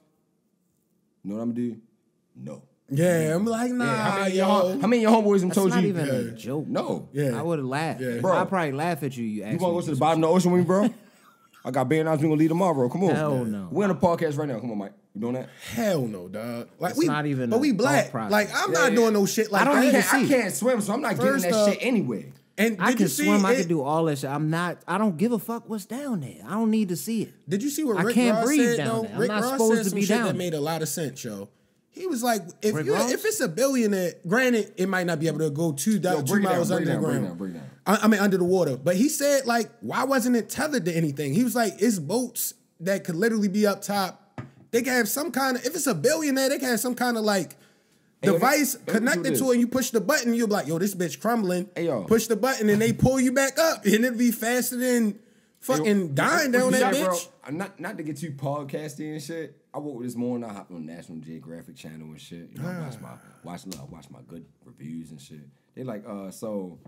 You know what I'm gonna do? No. Yeah, I'm like, Yeah, nah, how, many of your, hom- yo. how many of your homeboys them That's told not you? even a joke. No. Yeah. I would have laughed. Yeah. Bro. I'd probably laugh at you. You You asked wanna go to the bottom of the ocean with me, bro? I got billion dollars. We gonna leave tomorrow. Bro. Come on. Hell no. We're on a podcast right now. Come on, Mike. You doing that? Hell no, dog. Like It's we, not even but a we black. process. Like I'm Yeah, not yeah. doing no shit like I don't that. even I can't, see. I can't swim, so I'm not First getting that up- shit anyway. And I can you see swim. I can do all that shit. I'm not. I don't give a fuck what's down there. I don't need to see it. Did you see what I Rick can't Ross breathe said? down though? there. I'm Rick not Ross supposed said to be shit down that made a lot of sense, yo. He was like, if Rick you Ross? if it's a billionaire, granted, it might not be able to go two, Yo, two break it down, miles down, underground. down, down. I, I mean, under the water. But he said, like, why wasn't it tethered to anything? He was like, it's boats that could literally be up top. They can have some kind of, if it's a billionaire, they can have some kind of like Hey, device let me- let me connected to it, and you push the button, you'll be like, yo, this bitch crumbling. Hey, yo. Push the button, and they pull you back up, and it'll be faster than fucking dying down that bro? bitch. I'm Not not to get too podcasty and shit. I woke this morning. I hopped on National Geographic channel and shit. You know, I watch my watch look, I watch my good reviews and shit. They like uh so.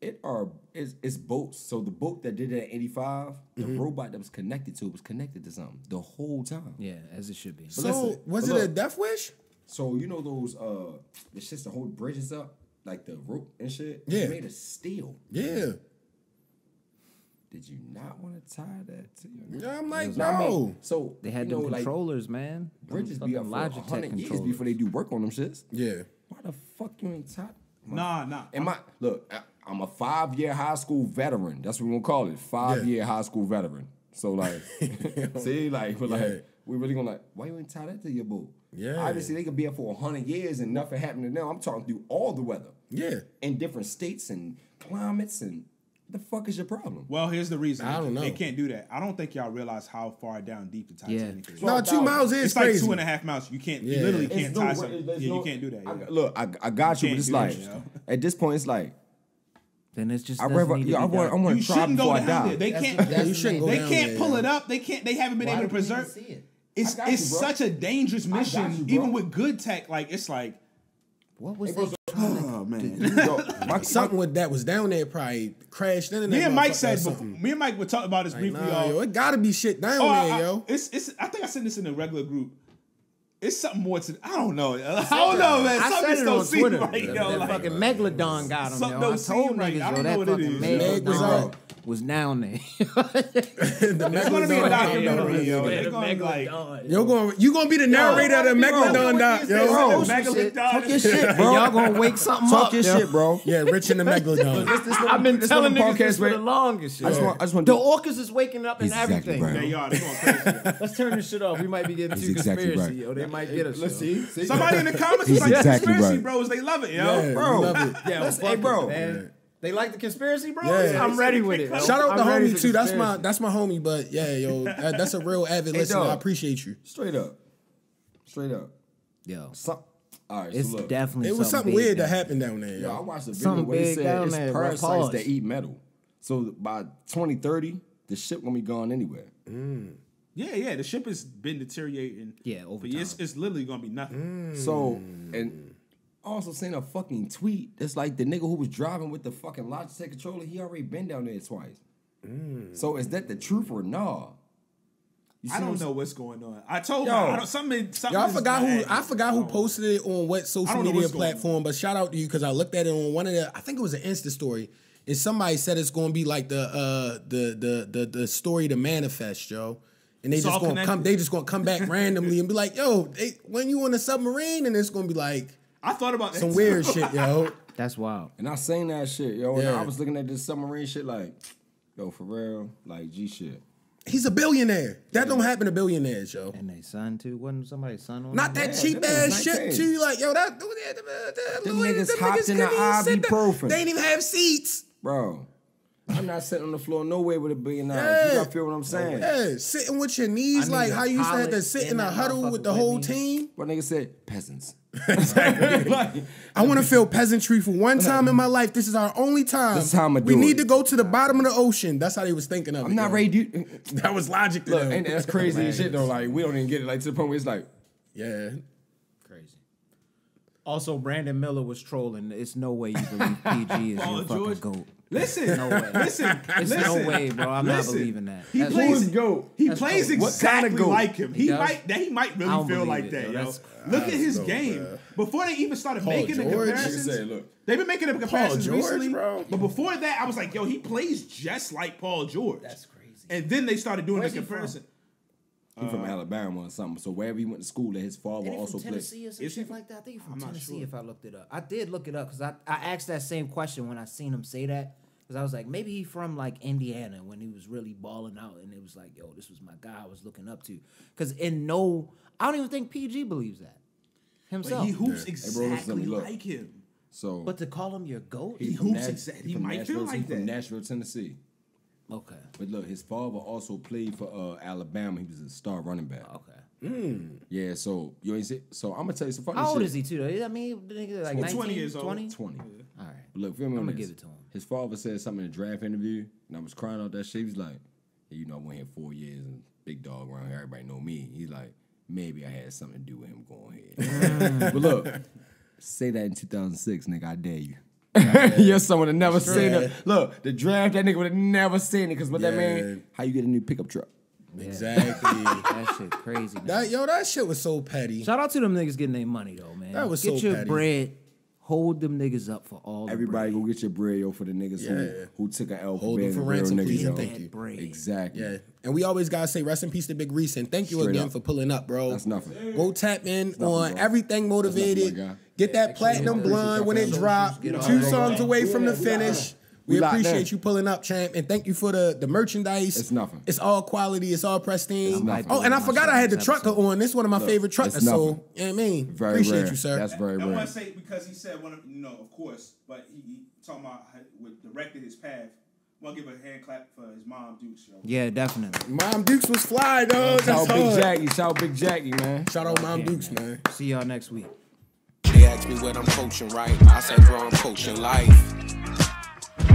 It are it's, it's boats. So the boat that did it at 85, the Mm-hmm. robot that was connected to it was connected to something the whole time. Yeah, as it should be. So was it a death wish? So you know those uh the shits to hold bridges up, like the rope and shit. Yeah. It's made of steel. Yeah. Did you not want to tie that to your? Yeah, I'm like, No, I mean, no. so They had you know, them like, controllers, man. bridges Them be up fucking for a Logitech hundred years before they do work on them shits. Yeah. Why the fuck you ain't tied? Nah, nah. Am I look? I, I'm a five year high school veteran. That's what we're gonna call it. Five year high school veteran. So like, see, like, we're Yeah. like, we really gonna like, why you ain't tie that to your boat? Yeah. Obviously, they could be up for hundred years and nothing happened to them. I'm talking through all the weather Yeah. in different states and climates and the fuck is your problem? Well, here's the reason. I don't know. They can't do that. I don't think y'all realize how far down deep the Titanic is. No, Twelve two thousand. miles is It's like two and a half miles. You can't. Yeah. You literally It's can't no tie something. there's Yeah, no- you can't do that. I- look, I, I got you, can't but it's do that, like you know? at this point, it's like Then it's just. I doesn't rather, need to yeah, I be want, I done. want to try shouldn't go before I die. there. They That's can't. that's you shouldn't main go They can't there, pull it up. They can't. They haven't been Why able to do we even preserve. it? It's it's you, such a dangerous mission, you, even with good tech. Like it's like, What was that? oh man. Yo, my, Something with that was down there probably crashed that. Me and Mike said. something. Me and Mike were talking about this Like, briefly. nah, yo, it gotta be shit down Oh, there, I- yo. It's it's. I think I sent this in a regular group. It's something more to. I don't know. I don't know, man. I Something said it don't on seem Twitter. right, yo. that Like, fucking megalodon got him, Something yo. I don't seem told right. niggas, I yo, don't that know what it fucking is. Meg was megalodon out. was down there. the It's gonna be a Megalodon documentary, yo. documentary. They're gonna like. Yo, going, you gonna be the narrator of the Megalodon doc, yo. Bro, Megalodon. talk your shit, bro. Y'all gonna wake something up. Talk your yo. shit, bro. Yeah, Rich and the Megalodon. I've been this telling little niggas this podcast, for the right? longest. I just yo. want, I just want The to. orcas is waking up and exactly everything. right. They are. They're going crazy. Let's turn this shit off. We might be getting He's too exactly conspiracy. right. Yo, they might get us. Let's see. see? Somebody in the comments is like, exactly conspiracy right. bros, they love it, yo. Yeah, Bro. love it. Yeah, Let's- hey, bro. man. They like the conspiracy, bro. Yeah. I'm ready with it. Shout out I'm to ready homie for too. That's my that's my homie. But yeah, yo, that, that's a real avid Hey, listener. dog. I appreciate you. Straight up. Straight up. Yo, Some, all right, it's so look. definitely It was something big weird that happened down there, Yo, I yo. watched the video Something where he said down it's there, bro. parasites that eat metal. So by 2030, the ship gonna be gone anywhere. Mm. Yeah, yeah. The ship has been deteriorating. Yeah, over for time. It's literally gonna be nothing. So and also seen a fucking tweet It's like the nigga who was driving with the fucking Logitech controller. He already been down there twice. So is that the truth or nah? You I don't what know what's going on. I told Yo. you. I don't, something. something Y'all is forgot who I forgot who posted it on what social media what's going on. platform, but shout out to you because I looked at it on one of the I think it was an Insta story. And somebody said it's gonna be like the uh the the the the story to manifest, yo. And they It's just gonna connected. come they just gonna come back randomly and be like, yo, they, when you on a submarine and it's gonna be like I thought about that some too. weird shit, yo. That's wild. And I seen that shit, yo. And I was looking at this submarine shit like, yo, for real, like G shit. He's a billionaire. That don't happen to billionaires, yo. And they son too. Wasn't somebody's son on Not there? that Yeah, cheap them ass shit too. Like, yo, that, that, that, Them Louis- niggas them hopped in the even ibuprofen. They didn't even have seats. Bro. I'm not sitting on the floor nowhere with a billion dollars. Yeah. You gotta feel what I'm saying. Yeah, sitting with your knees like how you used to have to sit in in a huddle with the motherfucker whole me. team. What nigga said? Peasants. I want to feel peasantry for one time in my life. This is our only time. This is how I'ma we do need it. to go to the bottom of the ocean. That's how they was thinking of it. I'm not yo. ready to That was logic to Look, them. ain't that's crazy as shit though. Like we don't even get it. Like to the point where it's like, Yeah. Crazy. Also, Brandon Miller was trolling. It's no way you believe PG is your fucking George. goat. Listen, No way. listen, It's listen. no way, bro. I'm not believing that. He That's- plays Who's GOAT? He That's plays GOAT. What kind of exactly GOAT? like him. He, He might that he might really feel like it, that, yo. yo. Look at his dope, game. bruh. Before they even started Paul making the George? comparisons, Nigga said, look. they've been making the comparisons George, recently. bro. But before that, I was like, yo, he plays just like Paul George. That's crazy. And then they started doing Where's the comparison. from? Comparison. he from uh, Alabama or something. So wherever he went to school, that his father Ain't he also from played. Tennessee or some Is he from- like that? I think he's from I'm Tennessee. sure. If I looked it up, I did look it up because I, I asked that same question when I seen him say that because I was like, maybe he from like Indiana when he was really balling out, and it was like, yo, this was my guy I was looking up to. Because in no, I don't even think PG believes that But himself. he hoops bro, exactly listen to me, like him. So but to call him your goat, He from hoops Nash- exact- he from might feel Nashville- like he from. Nashville, Tennessee. Okay, But look, his father also played for uh, Alabama. He was a star running back. okay. Yeah, so you ain't see. So I'm gonna tell you some funny How old is he too? Though I mean, the nigga like 20 19, years old. 20? Twenty. All right, But look, feel me on I'ma this. give it to him. His father said something in a draft interview, and I was crying out that shit. He was like, yeah, "You know, I went here four years and big dog around here. Everybody know me." He's like, "Maybe I had something to do with him going here." but look, say that in 2006, nigga. I dare you. You're someone that never seen it. Look, the draft, that nigga would have never seen it. Because what that Yeah. mean? How you get a new pickup truck? Exactly. that shit crazy. Man. that yo, that shit was so petty. Shout out to them niggas getting their money though, man. That was Get so your petty. bread. Hold them niggas up for all. the Everybody bread. go get your bread, yo, for the niggas Yeah. who, who took an L Hold for them for real ransom, niggas, please, yo. and thank you. Bread. Exactly. Yeah. And we always gotta say rest in peace to Big Reese and thank you Straight again up. for pulling up, bro. That's nothing. Go tap in on bro. everything Mxtivated. my. Get that platinum blonde when it drop. Two songs away from the finish. We We appreciate in. you pulling up, champ, and thank you for the the merchandise. It's nothing. It's all quality. It's all pristine. Oh, nothing. Oh, and I forgot I had the trucker episode. on. This is one of my favorite truckers. it's So, nothing. you know what I mean? Very appreciate rare. you, sir. That's very I rare. want to say because he said one of you know, of course, but he, he talking about how, what directed his path. Want to give a hand clap for his mom, Dukes, yo. Yeah, definitely. Mom Dukes was fly, dog. Shout out Big hard. Jackie. Shout out Big Jackie, man. Shout out Mom Yeah, Dukes, man. See y'all next week. They asked me what I'm coaching, right? I said, bro, I'm coaching life.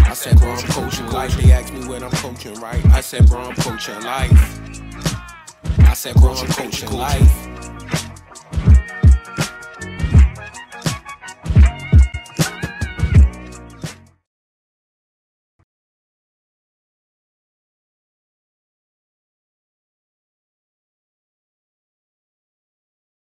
I said, bro, I'm coaching life. They asked me when I'm coaching, right? I said, bro, I'm coaching life. I said, bro, I'm coaching life.